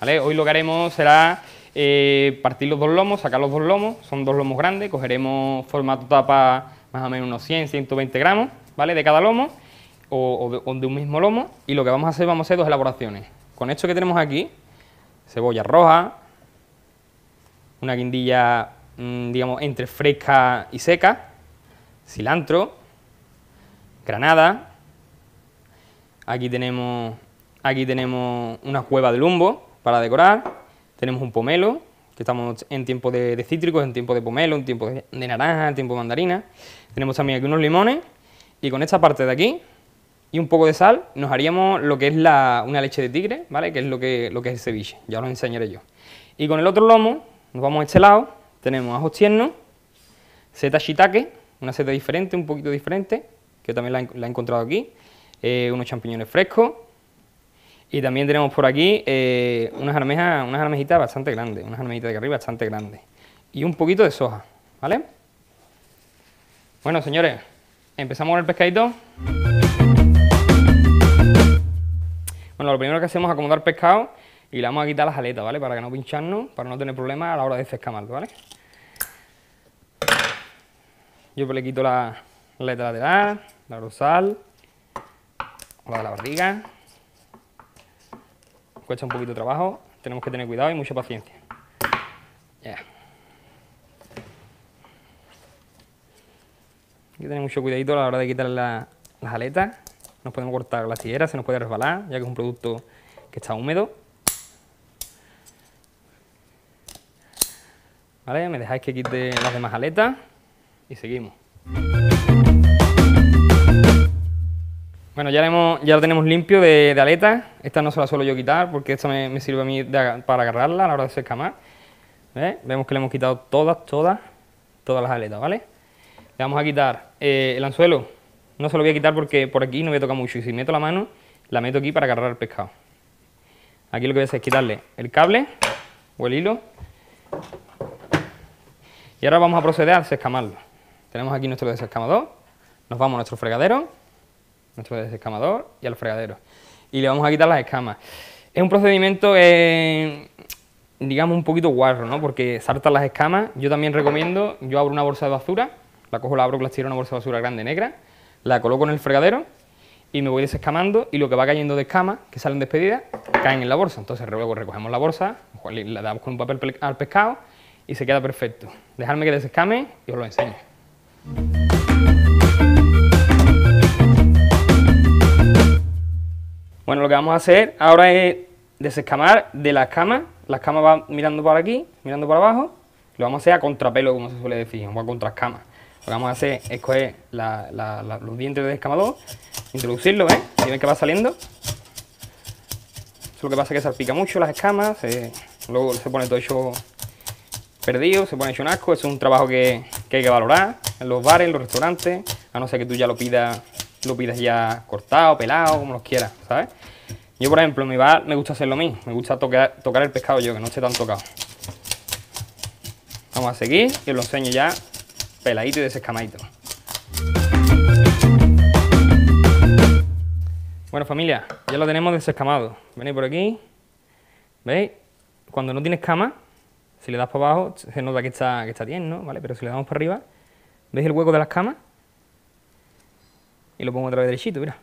¿Vale? Hoy lo que haremos será eh, partir los dos lomos, sacar los dos lomos, son dos lomos grandes, cogeremos formato tapa más o menos unos 100, 120 gramos, ¿vale? De cada lomo, o, de, o de un mismo lomo, y lo que vamos a hacer, vamos a hacer dos elaboraciones. Con esto que tenemos aquí, cebolla roja, una guindilla, mm, digamos, entre fresca y seca, cilantro, granada, aquí tenemos, aquí tenemos una cueva de lumbo para decorar, tenemos un pomelo, que estamos en tiempo de, cítricos, en tiempo de pomelo, en tiempo de, de naranja, en tiempo de mandarina, tenemos también aquí unos limones, y con esta parte de aquí, y un poco de sal, nos haríamos lo que es la, una leche de tigre, ¿vale? Que es lo que, lo que es el ceviche, ya os lo enseñaré yo. Y con el otro lomo, nos vamos a este lado, tenemos ajos tiernos, seta shiitake, una seta diferente, un poquito diferente, que también la, he- encontrado aquí, eh, unos champiñones frescos, y también tenemos por aquí eh, unas almejas, unas almejitas bastante grandes, unas almejitas de carril bastante grandes, y un poquito de soja, ¿vale? Bueno, señores, empezamos con el pescadito. Bueno, lo primero que hacemos es acomodar pescado y le vamos a quitar las aletas, ¿vale? Para que no pincharnos, para no tener problemas a la hora de desescamarlo, ¿vale? Yo pues le quito la, la aleta lateral, la dorsal, la de la barriga. Cuesta un poquito de trabajo, tenemos que tener cuidado y mucha paciencia. Ya. Hay que tener mucho cuidadito a la hora de quitar la- las aletas. Nos podemos cortar las tijeras, se nos puede resbalar, ya que es un producto que está húmedo. ¿Vale? Me dejáis que quite las demás aletas y seguimos. Bueno, ya, hemos- ya lo tenemos limpio de, de aletas. Esta no se la suelo yo quitar porque esta me, sirve a mí para agarrarla a la hora de escamar. ¿Ves? Vemos que le hemos quitado todas, todas, todas las aletas, ¿vale? Le vamos a quitar eh, el anzuelo. No se lo voy a quitar porque por aquí no voy a tocar mucho y si meto la mano, la meto aquí para agarrar el pescado. Aquí lo que voy a hacer es quitarle el cable o el hilo. Y ahora vamos a proceder a desescamarlo. Tenemos aquí nuestro desescamador. Nos vamos a nuestro fregadero, nuestro desescamador y al fregadero. Y le vamos a quitar las escamas. Es un procedimiento, eh, digamos, un poquito guarro, ¿no? Porque saltan las escamas. Yo también recomiendo, yo abro una bolsa de basura, la cojo, la abro, la tiro una bolsa de basura grande negra, la coloco en el fregadero y me voy desescamando y lo que va cayendo de escamas, que salen despedidas, caen en la bolsa. Entonces luego recogemos la bolsa, le damos con un papel pe- al pescado y se queda perfecto. Dejarme que desescame y os lo enseño. Bueno, lo que vamos a hacer ahora es desescamar de la escama. La escama va mirando por aquí, mirando por abajo. Lo vamos a hacer a contrapelo, como se suele decir, o a contraescama. Lo que vamos a hacer es coger los dientes del descamador, introducirlo, ¿ves? ¿eh? ven que va saliendo. Eso lo que pasa es que salpica mucho las escamas, luego se pone todo hecho perdido, se pone hecho un asco. Eso es un trabajo que, que hay que valorar en los bares, en los restaurantes, a no ser que tú ya lo pidas lo pidas ya cortado, pelado, como lo quieras, ¿sabes? Yo, por ejemplo, en mi bar me gusta hacer lo mismo, me gusta tocar, tocar el pescado yo, que no esté tan tocado. Vamos a seguir y os lo enseño ya peladito y desescamadito. Bueno familia, ya lo tenemos desescamado. Venid por aquí, ¿veis? Cuando no tiene escama, si le das para abajo, se nota que está, que está ¿no? ¿vale? Pero si le damos para arriba, ¿veis el hueco de la escama? y lo pongo otra vez derechito, mira.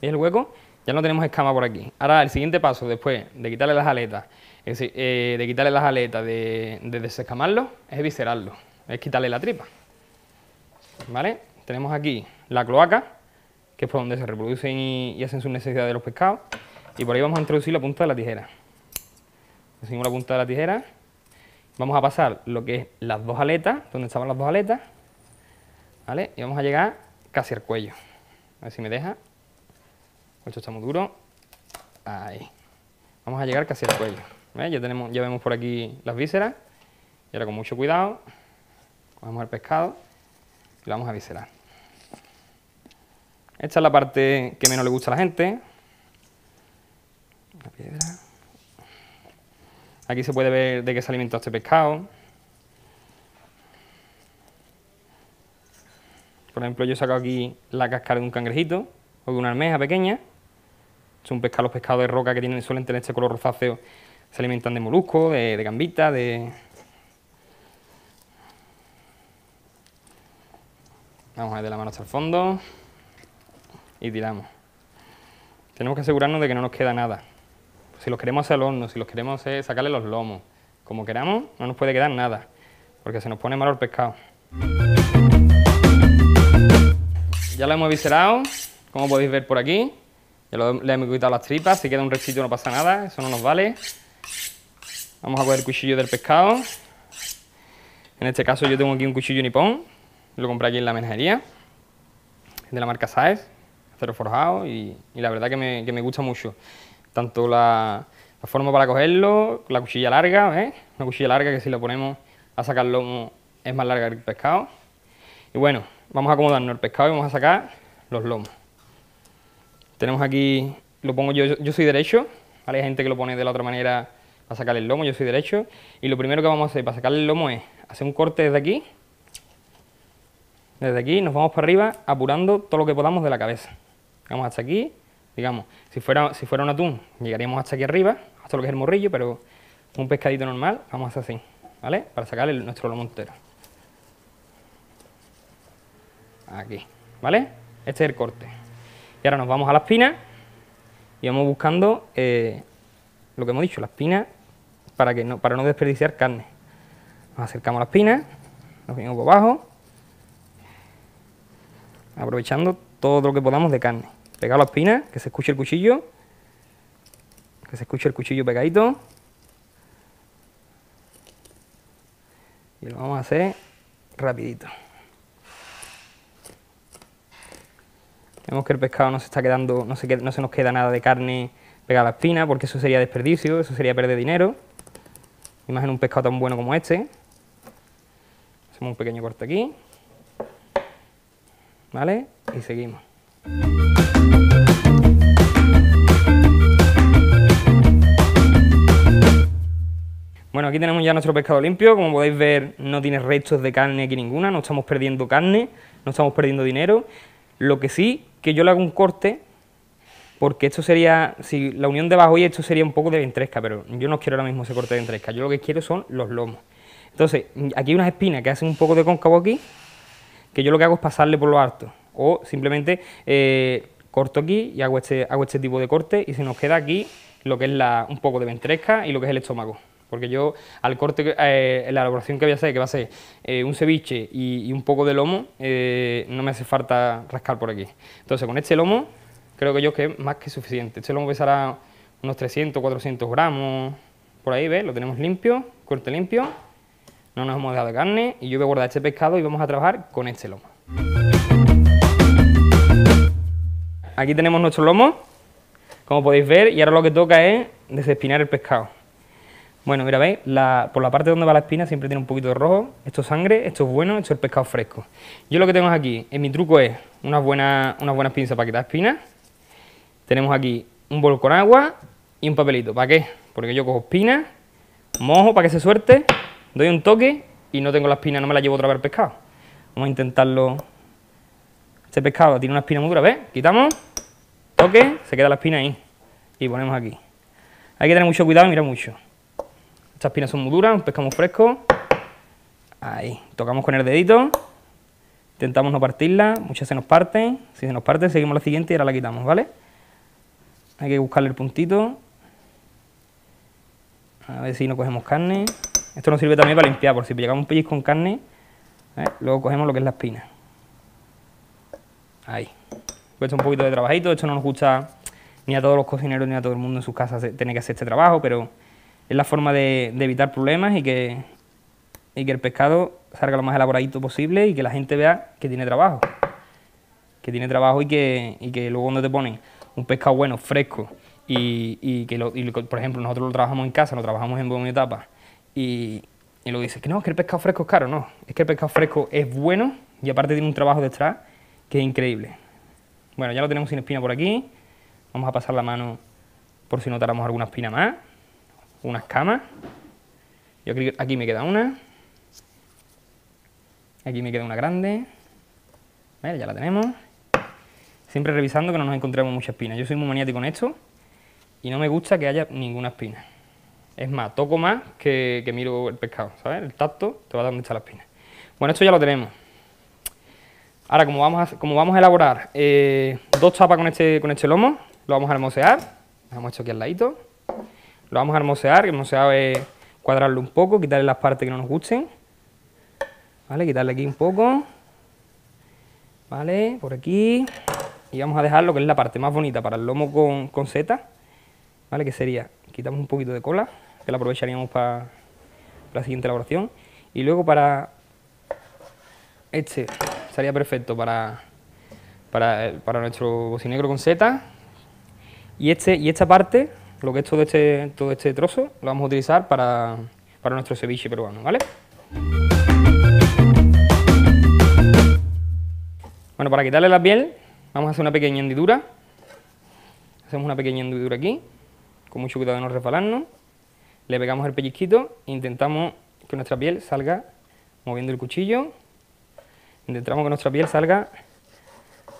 ¿Veis el hueco? Ya no tenemos escama por aquí. Ahora el siguiente paso, después de quitarle las aletas, eh, de quitarle las aletas, de, desescamarlo, es viscerarlo, es quitarle la tripa. ¿Vale? Tenemos aquí la cloaca, que es por donde se reproducen y, hacen sus necesidades de los pescados. Y por ahí vamos a introducir la punta de la tijera. Introducimos la punta de la tijera. Vamos a pasar lo que es las dos aletas, donde estaban las dos aletas. ¿Vale? Y vamos a llegar casi al cuello. A ver si me deja. Esto está muy duro. Ahí. Vamos a llegar casi al cuello. Ya, tenemos, ya vemos por aquí las vísceras. Y ahora con mucho cuidado, cogemos el pescado y lo vamos a viscerar. Esta es la parte que menos le gusta a la gente. La piedra. Aquí se puede ver de qué se alimenta este pescado. Por ejemplo, yo he sacado aquí la cáscara de un cangrejito o de una almeja pequeña. Son pescados, los pescados de roca que tienen, suelen tener este color rosáceo, se alimentan de moluscos, de, de gambita, de... Vamos a ver de la mano hasta el fondo y tiramos. Tenemos que asegurarnos de que no nos queda nada. Si los queremos hacer al horno, si los queremos sacarle los lomos, como queramos, no nos puede quedar nada, porque se nos pone malo el pescado. Ya lo hemos viscerado, como podéis ver por aquí. Ya le hemos quitado las tripas, si queda un restito no pasa nada, eso no nos vale. Vamos a coger el cuchillo del pescado. En este caso yo tengo aquí un cuchillo nipón, lo compré aquí en la menjería, de la marca Saez, acero forjado, y, la verdad que me, gusta mucho. Tanto la, forma para cogerlo, la cuchilla larga, ¿eh? una cuchilla larga que si la ponemos a sacar lomo es más larga que el pescado. Y bueno, vamos a acomodarnos el pescado y vamos a sacar los lomos. Tenemos aquí, lo pongo yo, yo soy derecho, hay gente que lo pone de la otra manera para sacar el lomo, yo soy derecho. Y lo primero que vamos a hacer para sacar el lomo es hacer un corte desde aquí, desde aquí nos vamos para arriba apurando todo lo que podamos de la cabeza. Vamos hasta aquí, digamos, si fuera, si fuera un atún llegaríamos hasta aquí arriba, hasta lo que es el morrillo, pero un pescadito normal vamos a hacer así, ¿vale? Para sacar nuestro lomo entero aquí, ¿vale? Este es el corte. Y ahora nos vamos a la espina y vamos buscando eh, lo que hemos dicho, la espina para, que no, para no desperdiciar carne. Nos acercamos a la espina, nos venimos por abajo, aprovechando todo lo que podamos de carne. Pegado la espina, que se escuche el cuchillo, que se escuche el cuchillo pegadito. Y lo vamos a hacer rapidito. Vemos que el pescado no se está quedando, no se, no se nos queda nada de carne pegada a la espina, porque eso sería desperdicio, eso sería perder dinero. Imagina un pescado tan bueno como este. Hacemos un pequeño corte aquí. ¿Vale? Y seguimos. Bueno, aquí tenemos ya nuestro pescado limpio, como podéis ver no tiene restos de carne aquí ninguna, no estamos perdiendo carne, no estamos perdiendo dinero. Lo que sí que yo le hago un corte, porque esto sería, si la unión de abajo y esto sería un poco de ventresca, pero yo no quiero ahora mismo ese corte de ventresca, yo lo que quiero son los lomos. Entonces, aquí hay unas espinas que hacen un poco de cóncavo aquí, que yo lo que hago es pasarle por lo alto, o simplemente eh, corto aquí y hago este, hago este tipo de corte y se nos queda aquí lo que es la, un poco de ventresca y lo que es el estómago, porque yo al corte, eh, la elaboración que voy a hacer, que va a ser eh, un ceviche y, un poco de lomo, no me hace falta rascar por aquí. Entonces con este lomo creo que yo que es más que suficiente. Este lomo pesará unos 300, 400 gramos, por ahí, ¿ves? Lo tenemos limpio, corte limpio, no nos hemos dejado de carne y yo voy a guardar este pescado y vamos a trabajar con este lomo. Aquí tenemos nuestro lomo, como podéis ver, y ahora lo que toca es desespinar el pescado. Bueno, mira, veis, por la parte donde va la espina siempre tiene un poquito de rojo. Esto es sangre, esto es bueno, esto es el pescado fresco. Yo lo que tengo aquí, en mi truco es unas buenas, unas buenas pinzas para quitar espinas. Tenemos aquí un bol con agua y un papelito. ¿Para qué? Porque yo cojo espinas, mojo para que se suelte, doy un toque y no tengo la espina, no me la llevo otra vez al pescado. Vamos a intentarlo. Este pescado tiene una espina muy dura, ¿ves? Quitamos, toque, se queda la espina ahí. Y ponemos aquí. Hay que tener mucho cuidado y mirar mucho. Estas espinas son muy duras, un pescado muy fresco. Ahí, tocamos con el dedito. Intentamos no partirla, muchas se nos parten. Si se nos parte, seguimos la siguiente y ahora la quitamos, ¿vale? Hay que buscarle el puntito. A ver si no cogemos carne. Esto nos sirve también para limpiar, por si llegamos un pellizco con carne, ¿eh? luego cogemos lo que es la espina. Ahí. Cuesta un poquito de trabajito, esto no nos gusta ni a todos los cocineros ni a todo el mundo en sus casas tener que hacer este trabajo, pero es la forma de, evitar problemas y que, y que el pescado salga lo más elaboradito posible y que la gente vea que tiene trabajo. Que tiene trabajo y que, y que luego cuando te ponen un pescado bueno, fresco, y, que, por ejemplo, nosotros lo trabajamos en casa, lo trabajamos en buena etapa, y, y lo dices que no, es que el pescado fresco es caro, no, es que el pescado fresco es bueno y aparte tiene un trabajo detrás que es increíble. Bueno, ya lo tenemos sin espina por aquí, vamos a pasar la mano por si notáramos alguna espina más unas camas. Yo creo que aquí me queda una. Aquí me queda una grande. Ya la tenemos. Siempre revisando que no nos encontremos muchas espinas. Yo soy muy maniático con esto y no me gusta que haya ninguna espina. Es más, toco más que, miro el pescado, ¿sabes? El tacto te va a dar donde está la espina. Bueno, esto ya lo tenemos. Ahora, como vamos a, como vamos a elaborar eh, dos chapas con este, con este lomo, lo vamos a hermosear. Dejamos esto aquí al ladito. Lo vamos a hermosear, hermoseado es cuadrarlo un poco, quitarle las partes que no nos gusten. ¿Vale? Quitarle aquí un poco. ¿Vale? Por aquí. Y vamos a dejar lo que es la parte más bonita para el lomo con, con seta. ¿Vale? Que sería, quitamos un poquito de cola, que la aprovecharíamos para la siguiente elaboración. Y luego para este sería perfecto para, para, para nuestro bocinegro con seta. Y, este, y esta parte lo que es todo este, todo este trozo lo vamos a utilizar para, nuestro ceviche peruano, ¿vale? Bueno, para quitarle la piel vamos a hacer una pequeña hendidura. Hacemos una pequeña hendidura aquí, con mucho cuidado de no resbalarnos. Le pegamos el pellizquito e intentamos que nuestra piel salga moviendo el cuchillo. Intentamos que nuestra piel salga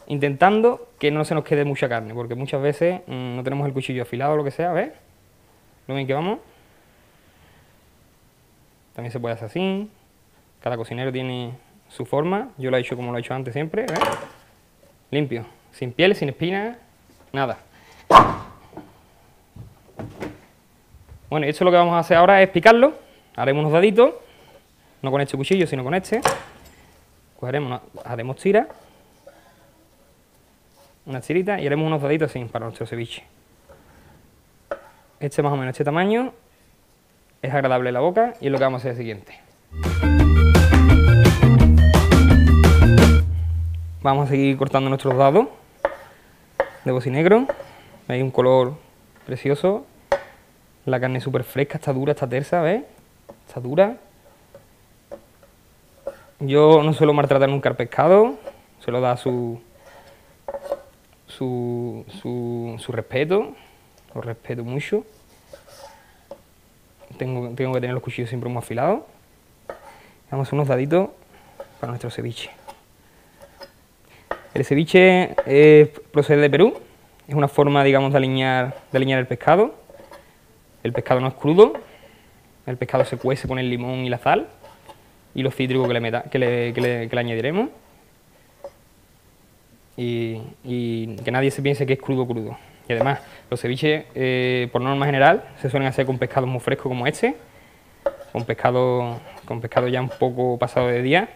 intentando que no se nos quede mucha carne, porque muchas veces mm, no tenemos el cuchillo afilado o lo que sea, ¿ves? ¿Lo ven que vamos? También se puede hacer así, cada cocinero tiene su forma, yo lo he hecho como lo he hecho antes siempre, ¿ves? Limpio, sin piel, sin espinas, nada. Bueno, esto lo que vamos a hacer ahora es picarlo, haremos unos daditos, no con este cuchillo, sino con este, cogeremos, haremos tiras, una tirita y haremos unos daditos así para nuestro ceviche. Este más o menos este tamaño es agradable la boca y es lo que vamos a hacer siguiente. Vamos a seguir cortando nuestros dados de bocinegro. Hay un color precioso. La carne es súper fresca, está dura, está tersa, ¿ves? Está dura. Yo no suelo maltratar nunca el pescado, suelo dar su, su, su, respeto, lo respeto mucho. Tengo, tengo que tener los cuchillos siempre muy afilados. Vamos a unos daditos para nuestro ceviche. El ceviche procede de Perú, es una forma, digamos, de alinear, de alinear el pescado. El pescado no es crudo, el pescado se cuece con el limón y la sal y los cítricos que le, meta, que le, que le, añadiremos y, que nadie se piense que es crudo crudo. Y además, los ceviches, eh, por norma general, se suelen hacer con pescados muy frescos como este, con pescado, con pescado ya un poco pasado de día,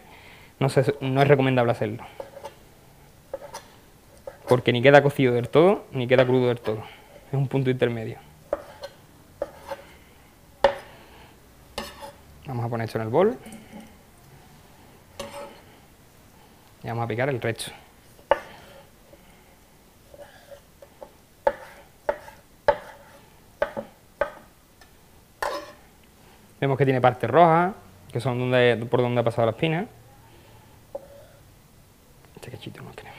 no es recomendable hacerlo. Porque ni queda cocido del todo, ni queda crudo del todo. Es un punto intermedio. Vamos a poner esto en el bol. Y vamos a picar el resto. Vemos que tiene partes rojas, que son donde, por donde ha pasado la espina. Este cachito no queremos.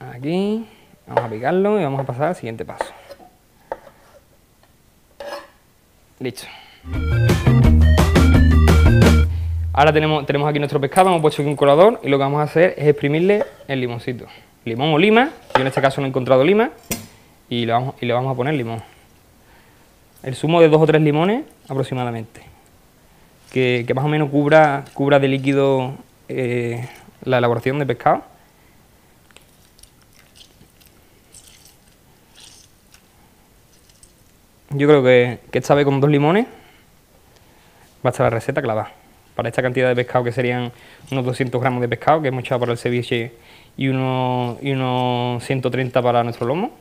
Aquí, vamos a picarlo y vamos a pasar al siguiente paso. Listo. Ahora tenemos, tenemos aquí nuestro pescado, hemos puesto aquí un colador y lo que vamos a hacer es exprimirle el limoncito. Limón o lima, yo en este caso no he encontrado lima y le vamos, y le vamos a poner limón. El zumo de dos o tres limones aproximadamente, que, más o menos cubra, cubra de líquido eh, la elaboración de pescado. Yo creo que, que esta vez con dos limones va a estar la receta clavada para esta cantidad de pescado que serían unos 200 gramos de pescado que hemos echado para el ceviche y unos, y unos 130 para nuestro lomo.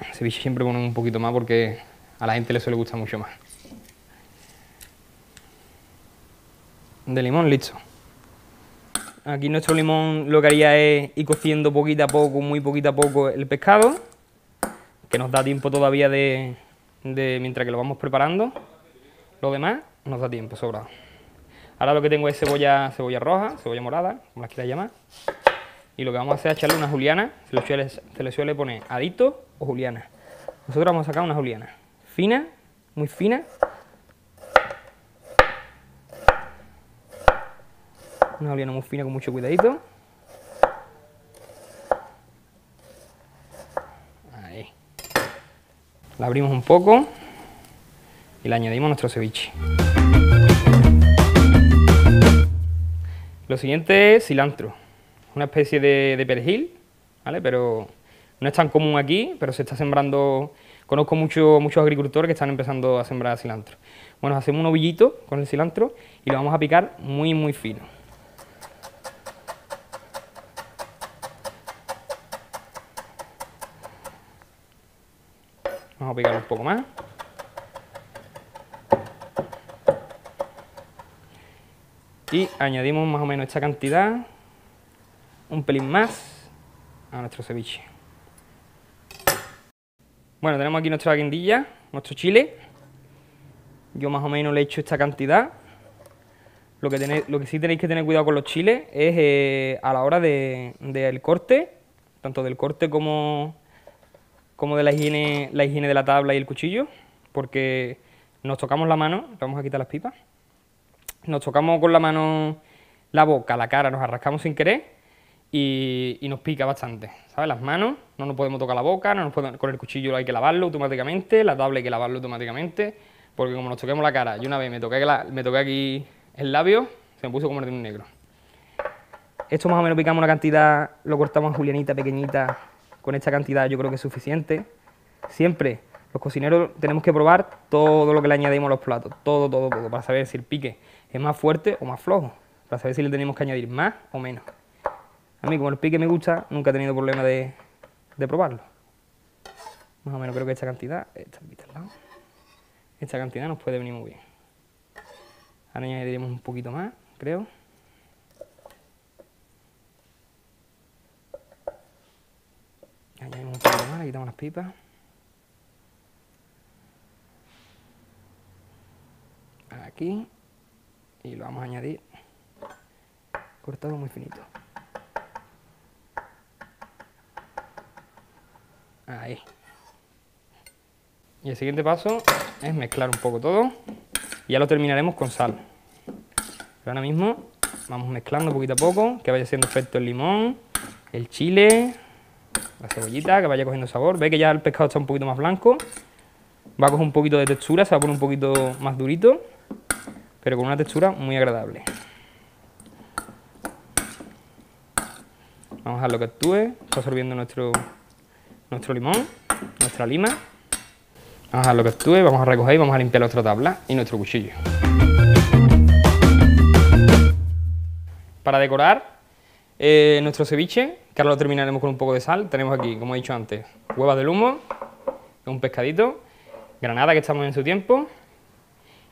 El ceviche siempre pone un poquito más porque a la gente le suele gustar mucho más. De limón, listo. Aquí nuestro limón lo que haría es ir cociendo poquito a poco, muy poquito a poco el pescado, que nos da tiempo todavía de, de mientras que lo vamos preparando. Lo demás nos da tiempo, sobrado. Ahora lo que tengo es cebolla, cebolla roja, cebolla morada, como las quieras llamar. Y lo que vamos a hacer es echarle una juliana, se le suele, se le suele poner adito o juliana. Nosotros vamos a sacar una juliana fina, muy fina. Una juliana muy fina con mucho cuidadito. Ahí. La abrimos un poco y le añadimos nuestro ceviche. Lo siguiente es cilantro, una especie de, perejil, ¿vale? Pero no es tan común aquí, pero se está sembrando, conozco muchos agricultores que están empezando a sembrar cilantro. Bueno, hacemos un ovillito con el cilantro y lo vamos a picar muy muy fino. Vamos a picar un poco más. Y añadimos más o menos esta cantidad, un pelín más, a nuestro ceviche. Bueno, tenemos aquí nuestra guindilla, nuestro chile. Yo más o menos le he hecho esta cantidad. Lo que, lo que sí tenéis que tener cuidado con los chiles es eh, a la hora del de, corte, tanto del corte como, como de la higiene, la higiene de la tabla y el cuchillo, porque nos tocamos la mano, vamos a quitar las pipas nos tocamos con la mano la boca, la cara, nos arrascamos sin querer y, nos pica bastante, ¿sabes? Las manos, no nos podemos tocar la boca, no nos podemos, con el cuchillo hay que lavarlo automáticamente, la tabla hay que lavarlo automáticamente, porque como nos toquemos la cara, y una vez me toqué, me toqué aquí el labio, se me puso como de un negro. Esto más o menos picamos una cantidad, lo cortamos en julianita pequeñita, con esta cantidad yo creo que es suficiente. Siempre los cocineros tenemos que probar todo lo que le añadimos a los platos, todo, todo, todo, para saber si el pique es más fuerte o más flojo, para saber si le tenemos que añadir más o menos. A mí, como el pique me gusta, nunca he tenido problema de, probarlo. Más o menos creo que esta cantidad, esta, esta cantidad nos puede venir muy bien. Ahora añadiremos un poquito más, creo. Añadimos un poquito más, le quitamos las pipas. Aquí y lo vamos a añadir cortado muy finito. Ahí. Y el siguiente paso es mezclar un poco todo y ya lo terminaremos con sal. Pero ahora mismo vamos mezclando poquito a poco, que vaya haciendo efecto el limón, el chile, la cebollita, que vaya cogiendo sabor. Ve que ya el pescado está un poquito más blanco, va a coger un poquito de textura, se va a poner un poquito más durito pero con una textura muy agradable. Vamos a dejarlo que actúe, está absorbiendo nuestro, nuestro limón, nuestra lima. Vamos a lo que estuve, vamos a recoger y vamos a limpiar nuestra tabla y nuestro cuchillo. Para decorar eh, nuestro ceviche, que ahora lo terminaremos con un poco de sal, tenemos aquí, como he dicho antes, huevas de humo, un pescadito, granada que estamos en su tiempo,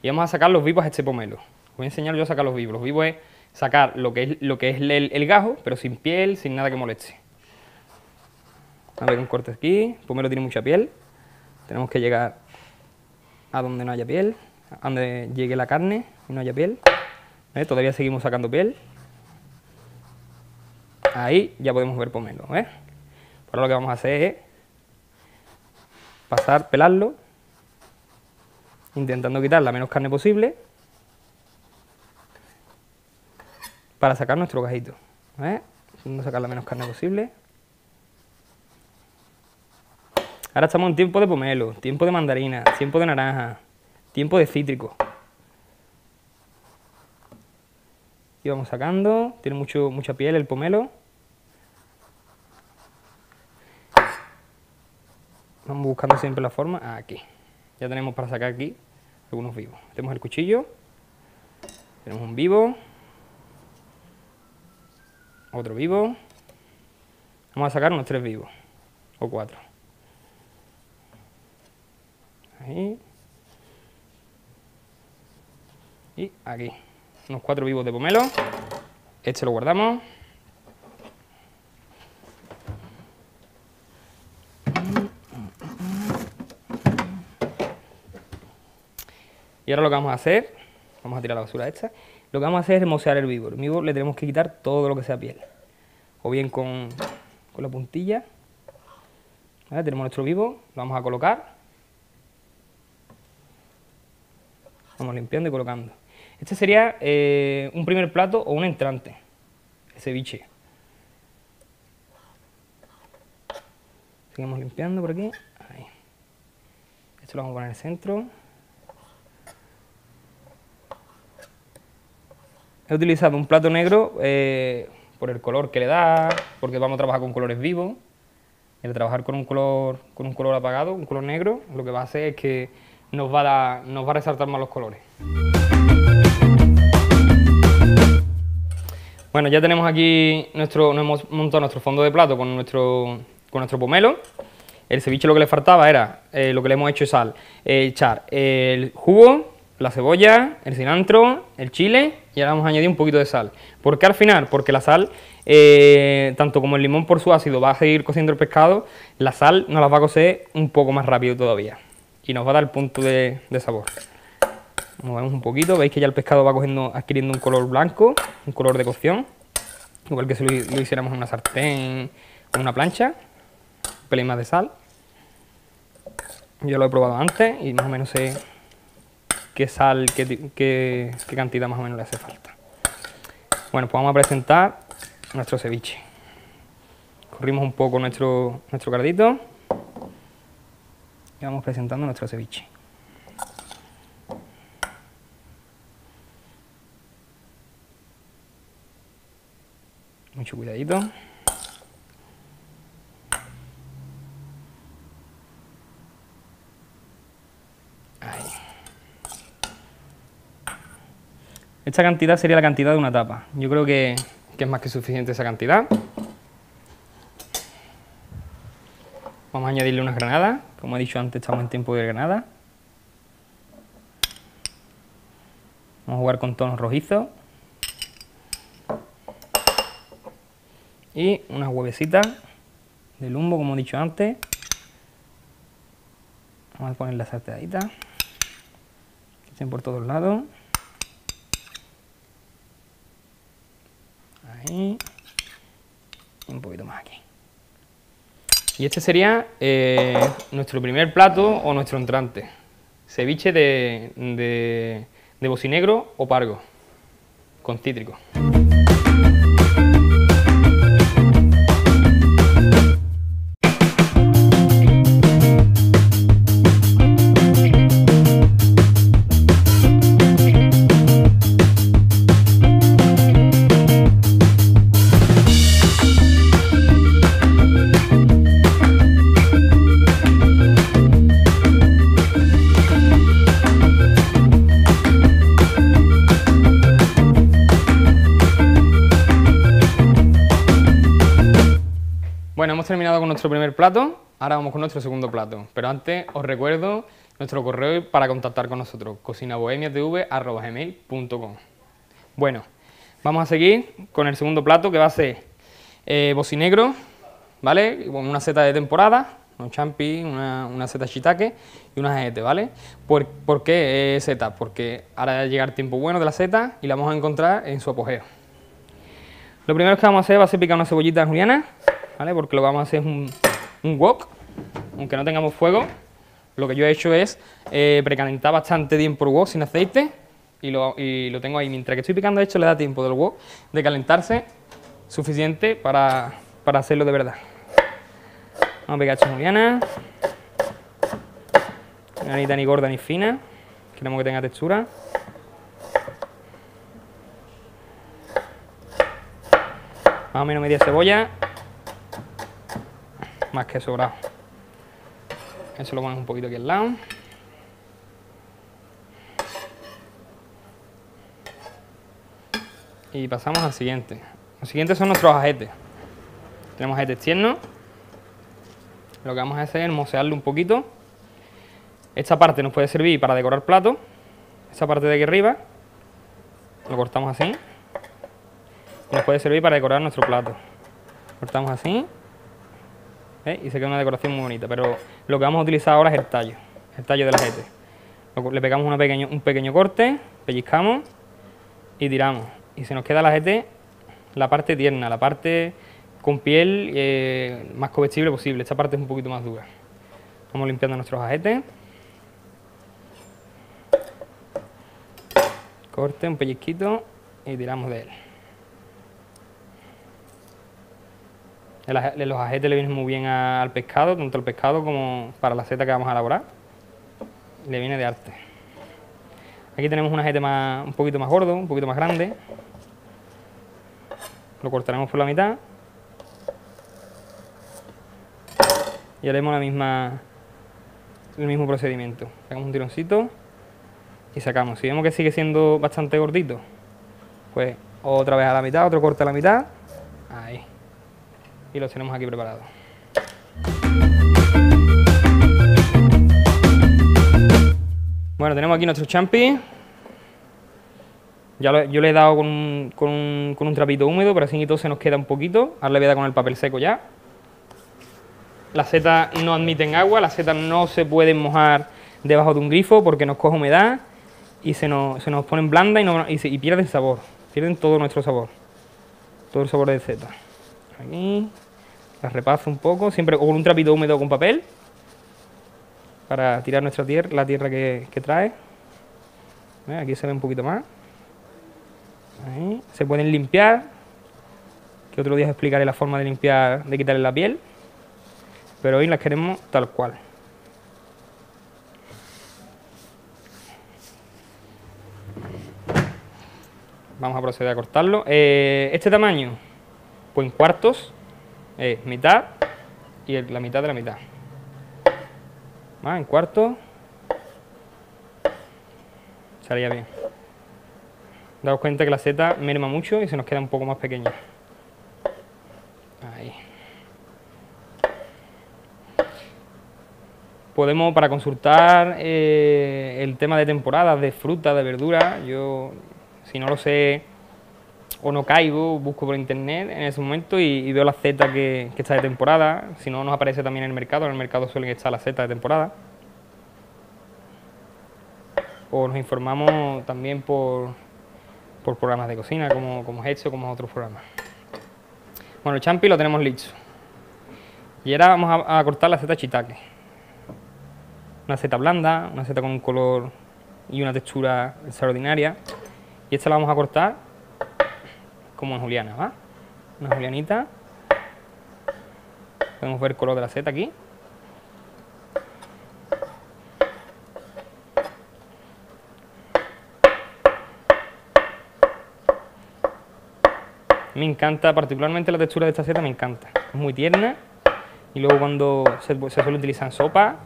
y vamos a sacar los vivos a este pomelo. voy a enseñar yo a sacar los vivos. Los vivos es sacar lo que es, lo que es el, gajo, pero sin piel, sin nada que moleste. A ver, un corte aquí, el pomelo tiene mucha piel, tenemos que llegar a donde no haya piel, a donde llegue la carne y no haya piel. Todavía seguimos sacando piel. Ahí ya podemos ver pomelo. ¿eh? Ahora lo que vamos a hacer es pasar, pelarlo, intentando quitar la menos carne posible para sacar nuestro gajito. ¿eh? Intentando sacar la menos carne posible. Ahora estamos en tiempo de pomelo, tiempo de mandarina, tiempo de naranja, tiempo de cítrico. Y vamos sacando, tiene mucho, mucha piel el pomelo. Vamos buscando siempre la forma. Aquí. Ya tenemos para sacar aquí algunos vivos. Tenemos el cuchillo. Tenemos un vivo. Otro vivo. Vamos a sacar unos tres vivos. O cuatro. Ahí. Y aquí. Unos cuatro vivos de pomelo. Este lo guardamos. Y ahora lo que vamos a hacer, vamos a tirar la basura esta, lo que vamos a hacer es mosear el vivo. El vivo le tenemos que quitar todo lo que sea piel. O bien con, con la puntilla. Tenemos nuestro vivo, lo vamos a colocar. Vamos limpiando y colocando. Este sería eh, un primer plato o un entrante, el ceviche. Seguimos limpiando por aquí. Ahí. Esto lo vamos a poner en el centro. He utilizado un plato negro eh, por el color que le da, porque vamos a trabajar con colores vivos. El trabajar con un color, con un color apagado, un color negro, lo que va a hacer es que nos va a, nos va a resaltar más los colores. Bueno, ya tenemos aquí nuestro, nos hemos montado nuestro fondo de plato con nuestro, con nuestro pomelo. El ceviche lo que le faltaba era, eh, lo que le hemos hecho es sal, eh, echar el jugo, la cebolla, el cilantro, el chile y ahora vamos a añadir un poquito de sal. ¿Por qué al final? Porque la sal, eh, tanto como el limón por su ácido va a seguir cociendo el pescado, la sal nos la va a cocer un poco más rápido todavía y nos va a dar el punto de, sabor. Movemos un poquito, veis que ya el pescado va cogiendo, adquiriendo un color blanco, un color de cocción, igual que si lo, hiciéramos en una sartén o una plancha, un pelín más de sal. Yo lo he probado antes y más o menos sé qué sal, qué, qué, cantidad más o menos le hace falta. Bueno, pues vamos a presentar nuestro ceviche. Corrimos un poco nuestro, nuestro cardito y vamos presentando nuestro ceviche. Mucho cuidadito. Esta cantidad sería la cantidad de una tapa. Yo creo que, es más que suficiente esa cantidad. Vamos a añadirle unas granadas. Como he dicho antes, estamos en tiempo de granada. Vamos a jugar con tonos rojizos. Y unas huevecitas de lumbo, como he dicho antes. Vamos a poner las salteaditas. Que estén por todos lados. Ahí. un poquito más aquí. Y este sería eh, nuestro primer plato o nuestro entrante. Ceviche de, de, de bocinegro o pargo, con cítrico. Nuestro primer plato, ahora vamos con nuestro segundo plato. Pero antes os recuerdo nuestro correo para contactar con nosotros, cocinabohemiatv.com. Bueno, vamos a seguir con el segundo plato que va a ser eh, bocinegro, ¿vale? Con una seta de temporada, un champi, una, una seta shiitake y una jete, ¿vale? ¿Por, ¿Por, qué seta? Porque ahora va llegar el tiempo bueno de la seta y la vamos a encontrar en su apogeo. Lo primero que vamos a hacer va a ser picar una cebollita juliana, ¿vale? Porque lo que vamos a hacer un, un wok, aunque no tengamos fuego. Lo que yo he hecho es eh, precalentar bastante tiempo el wok sin aceite y lo, tengo ahí. Mientras que estoy picando esto le da tiempo del wok de calentarse suficiente para, para hacerlo de verdad. Vamos a pegar esta juliana. No ni ni gorda ni fina. Queremos que tenga textura. Más o menos media cebolla. Más que sobrado. Eso lo ponemos un poquito aquí al lado. Y pasamos al siguiente. Los siguientes son nuestros ajetes. Tenemos ajetes tiernos. Lo que vamos a hacer es mosearlo un poquito. Esta parte nos puede servir para decorar plato. Esta parte de aquí arriba lo cortamos así. Nos puede servir para decorar nuestro plato. Cortamos así. Y se queda una decoración muy bonita. Pero lo que vamos a utilizar ahora es el tallo. El tallo del ajete. Le pegamos pequeño, un pequeño corte, pellizcamos y tiramos. Y se nos queda el ajete la parte tierna, la parte con piel eh, más comestible posible. Esta parte es un poquito más dura. Vamos limpiando nuestros ajetes. Corte, un pellizquito y tiramos de él. Los ajetes le vienen muy bien al pescado, tanto al pescado como para la seta que vamos a elaborar. Le viene de arte. Aquí tenemos un ajete más, un poquito más gordo, un poquito más grande. Lo cortaremos por la mitad. y haremos la misma, el mismo procedimiento. Hacemos un tironcito y sacamos. Si vemos que sigue siendo bastante gordito, pues otra vez a la mitad, otro corte a la mitad. Y lo tenemos aquí preparado. Bueno, tenemos aquí nuestro champi. Yo le he dado con un, trapito húmedo, pero así todo se nos queda un poquito. Ahora le voy a dar con el papel seco ya. Las setas no admiten agua, las setas no se pueden mojar debajo de un grifo porque nos coge humedad y se nos, se nos ponen blandas y, y, pierden sabor, pierden todo nuestro sabor, todo el sabor de seta. Aquí, las repaso un poco, siempre con un trapito húmedo con papel para tirar nuestra tierra, la tierra que, trae. Aquí se ve un poquito más. Se pueden limpiar, que otro día os explicaré la forma de limpiar, de quitarle la piel pero hoy las queremos tal cual. Vamos a proceder a cortarlo. Eh, este tamaño, pues en cuartos, es mitad y la mitad de la mitad. Más en cuartos. Salía bien. Daos cuenta que la seta merma mucho y se nos queda un poco más pequeña. Ahí. podemos, para consultar eh, el tema de temporadas, de fruta, de verdura, yo, si no lo sé o no caigo, busco por internet en ese momento y, veo la seta que, está de temporada, si no nos aparece también en el mercado, en el mercado suelen estar la seta de temporada. O nos informamos también por, por programas de cocina, como, como hecho, como otros programas. Bueno, el champi lo tenemos listo. Y ahora vamos a, cortar la seta chitaque una seta blanda, una seta con un color y una textura extraordinaria. Y esta la vamos a cortar como en juliana, ¿va? Una julianita. Podemos ver el color de la seta aquí. Me encanta, particularmente la textura de esta seta me encanta. Es muy tierna y luego cuando se, se suele utilizar en sopa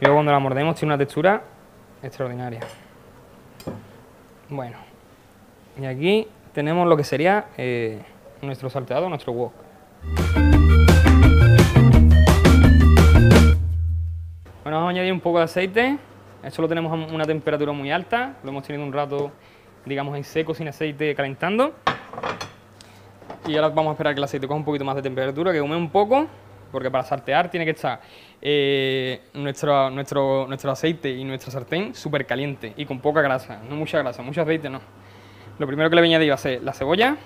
y luego cuando la mordemos tiene una textura extraordinaria. Bueno, y aquí tenemos lo que sería eh, nuestro salteado, nuestro wok. Bueno, vamos a añadir un poco de aceite. Esto lo tenemos a una temperatura muy alta. Lo hemos tenido un rato, digamos, en seco, sin aceite, calentando. Y ahora vamos a esperar que el aceite coja un poquito más de temperatura, que hume un poco porque para sartear tiene que estar eh, nuestro, nuestro, nuestro aceite y nuestra sartén súper caliente y con poca grasa, no mucha grasa, mucho aceite no. Lo primero que le voy a añadir va a ser la cebolla,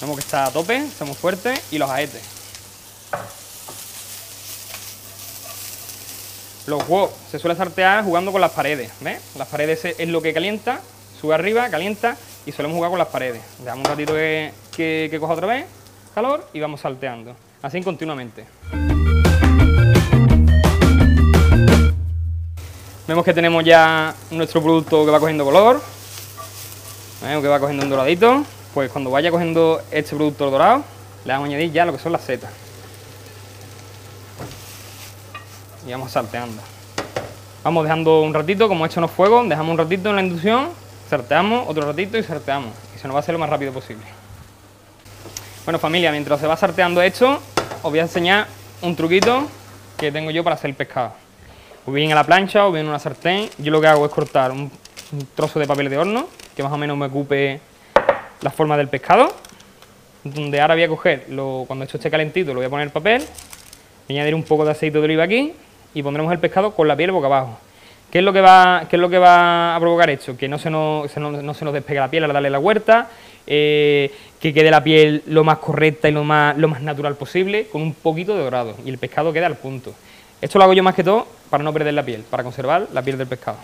vemos que está a tope, está muy fuerte, y los aetes. Los huevos se suele saltear jugando con las paredes, ¿ves? Las paredes es lo que calienta, sube arriba, calienta y solemos jugar con las paredes. Dejamos un ratito que, que coja otra vez calor y vamos salteando, así continuamente. Vemos que tenemos ya nuestro producto que va cogiendo color, que va cogiendo un doradito. Pues cuando vaya cogiendo este producto dorado, le vamos a añadir ya lo que son las setas. Y vamos salteando. Vamos dejando un ratito, como hecho los fuegos, dejamos un ratito en la inducción, salteamos otro ratito y salteamos. Y se nos va a hacer lo más rápido posible. Bueno familia, mientras se va sarteando esto, os voy a enseñar un truquito que tengo yo para hacer el pescado o bien a la plancha o bien en una sartén. Yo lo que hago es cortar un, trozo de papel de horno que más o menos me ocupe la forma del pescado. Donde ahora voy a coger, lo, cuando esto esté calentito, lo voy a poner el papel, voy a añadir un poco de aceite de oliva aquí y pondremos el pescado con la piel boca abajo. ¿Qué es lo que va, qué es lo que va a provocar esto? Que no se nos, no se nos despegue la piel al darle la huerta, eh, que quede la piel lo más correcta y lo más, lo más natural posible, con un poquito de dorado, y el pescado quede al punto. Esto lo hago yo más que todo para no perder la piel, para conservar la piel del pescado.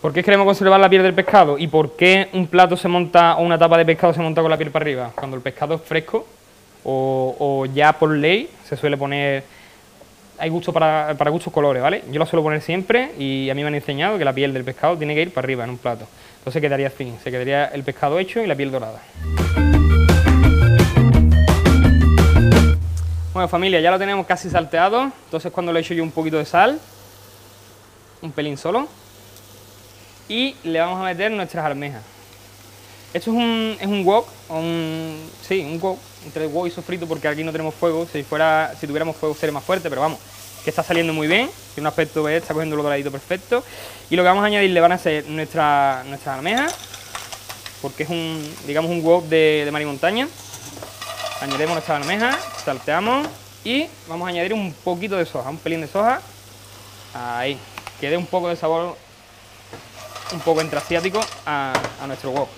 ¿Por qué queremos conservar la piel del pescado? ¿Y por qué un plato se monta o una tapa de pescado se monta con la piel para arriba? Cuando el pescado es fresco o, ya por ley se suele poner... Hay gusto para, para gustos colores, ¿vale? Yo lo suelo poner siempre y a mí me han enseñado que la piel del pescado tiene que ir para arriba en un plato. Entonces quedaría así, se quedaría el pescado hecho y la piel dorada. Bueno familia, ya lo tenemos casi salteado, entonces cuando le echo yo un poquito de sal, un pelín solo, y le vamos a meter nuestras almejas. Esto es un, es un wok, un, sí, un wok, entre wok y sofrito porque aquí no tenemos fuego, si, fuera, si tuviéramos fuego sería más fuerte, pero vamos, que está saliendo muy bien, tiene un aspecto, está cogiendo lo doradito perfecto. Y lo que vamos a añadirle van a ser nuestra, nuestras almejas, porque es un, digamos, un wok de, de mar y montaña. Añadimos nuestras almejas, salteamos y vamos a añadir un poquito de soja, un pelín de soja. Ahí, que dé un poco de sabor un poco asiático a, a nuestro wok.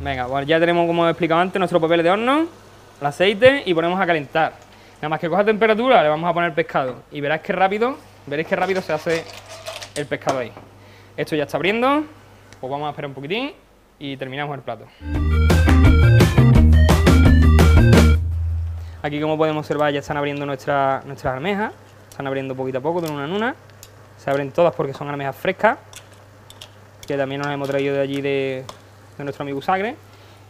Venga, bueno, ya tenemos, como he explicado antes, nuestro papel de horno, el aceite y ponemos a calentar. Nada más que coja temperatura, le vamos a poner pescado. Y verás que rápido, veréis que rápido se hace el pescado ahí. Esto ya está abriendo, pues vamos a esperar un poquitín y terminamos el plato. Aquí como podemos observar ya están abriendo nuestras almejas, están abriendo poquito a poco de una en una. Se abren todas porque son almejas frescas, que también nos hemos traído de allí de, de nuestro amigo Sagre.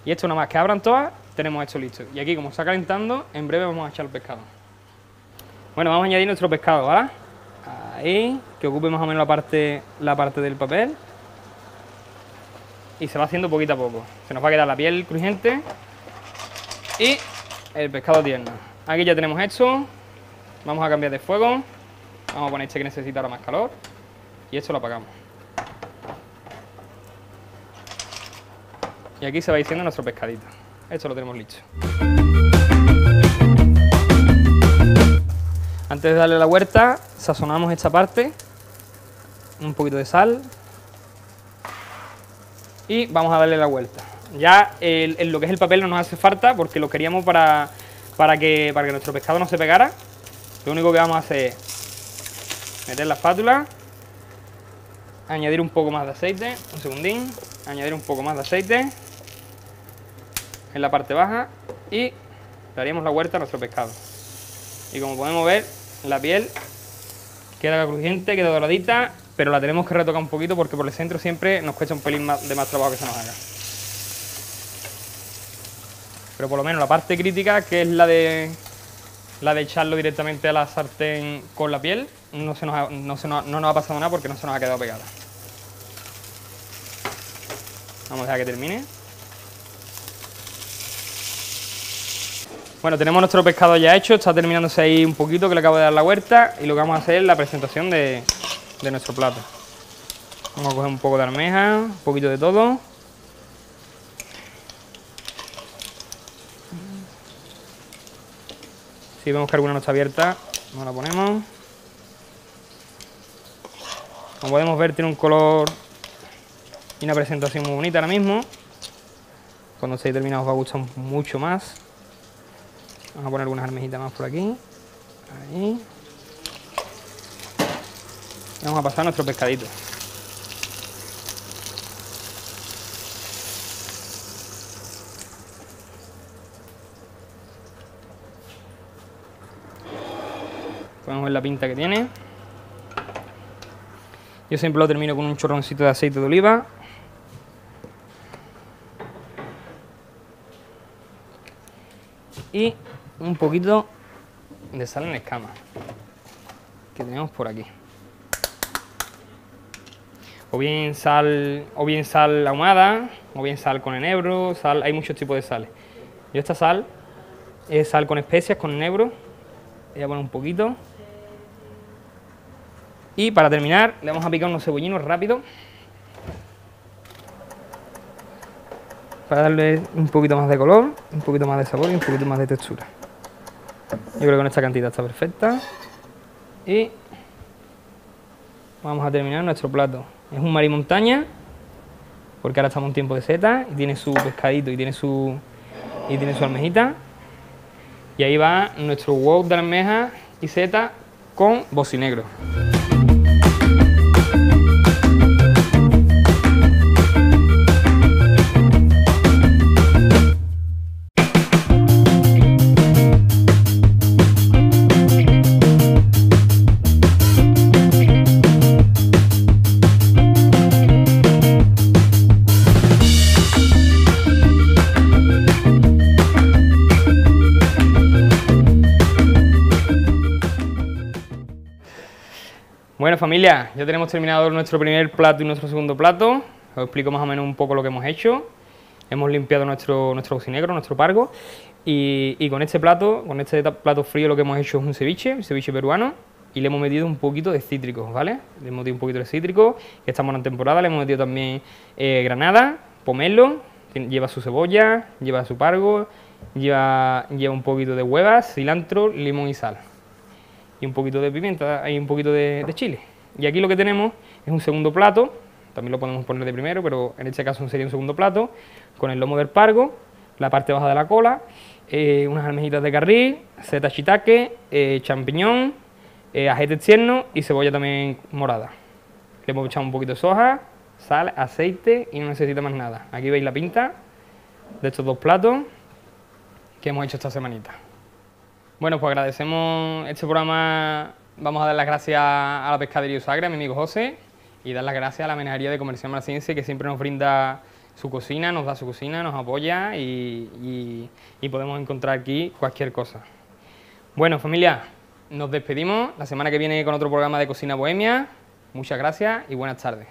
Y esto nada más que abran todas tenemos esto listo. Y aquí, como está calentando, en breve vamos a echar el pescado. Bueno, vamos a añadir nuestro pescado, ¿vale? Ahí, que ocupe más o menos la parte, la parte del papel. Y se va haciendo poquito a poco. Se nos va a quedar la piel crujiente y el pescado tierno. Aquí ya tenemos esto. Vamos a cambiar de fuego. Vamos a poner este que necesita ahora más calor. Y esto lo apagamos. Y aquí se va diciendo nuestro pescadito. Esto lo tenemos listo. Antes de darle la huerta, sazonamos esta parte, un poquito de sal y vamos a darle la vuelta. Ya lo que es el papel no nos hace falta porque lo queríamos para, para, que, para que nuestro pescado no se pegara. Lo único que vamos a hacer es meter la espátula, añadir un poco más de aceite, un segundín, añadir un poco más de aceite en la parte baja y daríamos la huerta a nuestro pescado. Y como podemos ver, la piel queda crujiente, queda doradita, pero la tenemos que retocar un poquito porque por el centro siempre nos cuesta un pelín de más trabajo que se nos haga. Pero por lo menos la parte crítica, que es la de la de echarlo directamente a la sartén con la piel, no, se nos ha, no, se no nos ha pasado nada porque no se nos ha quedado pegada. Vamos a dejar que termine. Bueno, tenemos nuestro pescado ya hecho, está terminándose ahí un poquito que le acabo de dar la vuelta y lo que vamos a hacer es la presentación de, de nuestro plato. Vamos a coger un poco de almeja, un poquito de todo. Si vemos que alguna no está abierta, nos la ponemos. Como podemos ver tiene un color y una presentación muy bonita ahora mismo. Cuando esté terminado os va a gustar mucho más. Vamos a poner algunas almejitas más por aquí. Ahí. Vamos a pasar nuestro pescadito. Podemos ver la pinta que tiene. Yo siempre lo termino con un chorroncito de aceite de oliva. Y un poquito de sal en escama que tenemos por aquí. O bien sal, o bien sal ahumada, o bien sal con enebro, sal, hay muchos tipos de sales. Yo esta sal es sal con especias, con enebro. Voy a poner un poquito. Y para terminar, le vamos a picar unos cebollinos rápido. Para darle un poquito más de color, un poquito más de sabor y un poquito más de textura. Yo creo que con esta cantidad está perfecta. Y vamos a terminar nuestro plato. Es un marimontaña, porque ahora estamos en tiempo de seta y tiene su pescadito y tiene su, y tiene su almejita. Y ahí va nuestro wok de almeja y seta con bocinegro. Familia, ya tenemos terminado nuestro primer plato y nuestro segundo plato. Os explico más o menos un poco lo que hemos hecho. Hemos limpiado nuestro, nuestro cocinegro, nuestro pargo. Y, con este plato, con este plato frío lo que hemos hecho es un ceviche, un ceviche peruano. Y le hemos metido un poquito de cítricos, ¿vale? Le hemos metido un poquito de cítrico, que estamos en temporada. Le hemos metido también eh, granada, pomelo, lleva su cebolla, lleva su pargo, lleva, lleva un poquito de huevas, cilantro, limón y sal y un poquito de pimienta y un poquito de, chile. Y aquí lo que tenemos es un segundo plato, también lo podemos poner de primero, pero en este caso sería un segundo plato, con el lomo del pargo, la parte baja de la cola, eh, unas almejitas de carril, seta shiitake, eh, champiñón, eh, ajete tierno y cebolla también morada. Le hemos echado un poquito de soja, sal, aceite y no necesita más nada. Aquí veis la pinta de estos dos platos que hemos hecho esta semanita. Bueno, pues agradecemos este programa. Vamos a dar las gracias a la Pescadería Usagre, a mi amigo José, y dar las gracias a la Menajería de Comercial Marciense, que siempre nos brinda su cocina, nos da su cocina, nos apoya y, y podemos encontrar aquí cualquier cosa. Bueno, familia, nos despedimos. La semana que viene con otro programa de Cocina Bohemia. Muchas gracias y buenas tardes.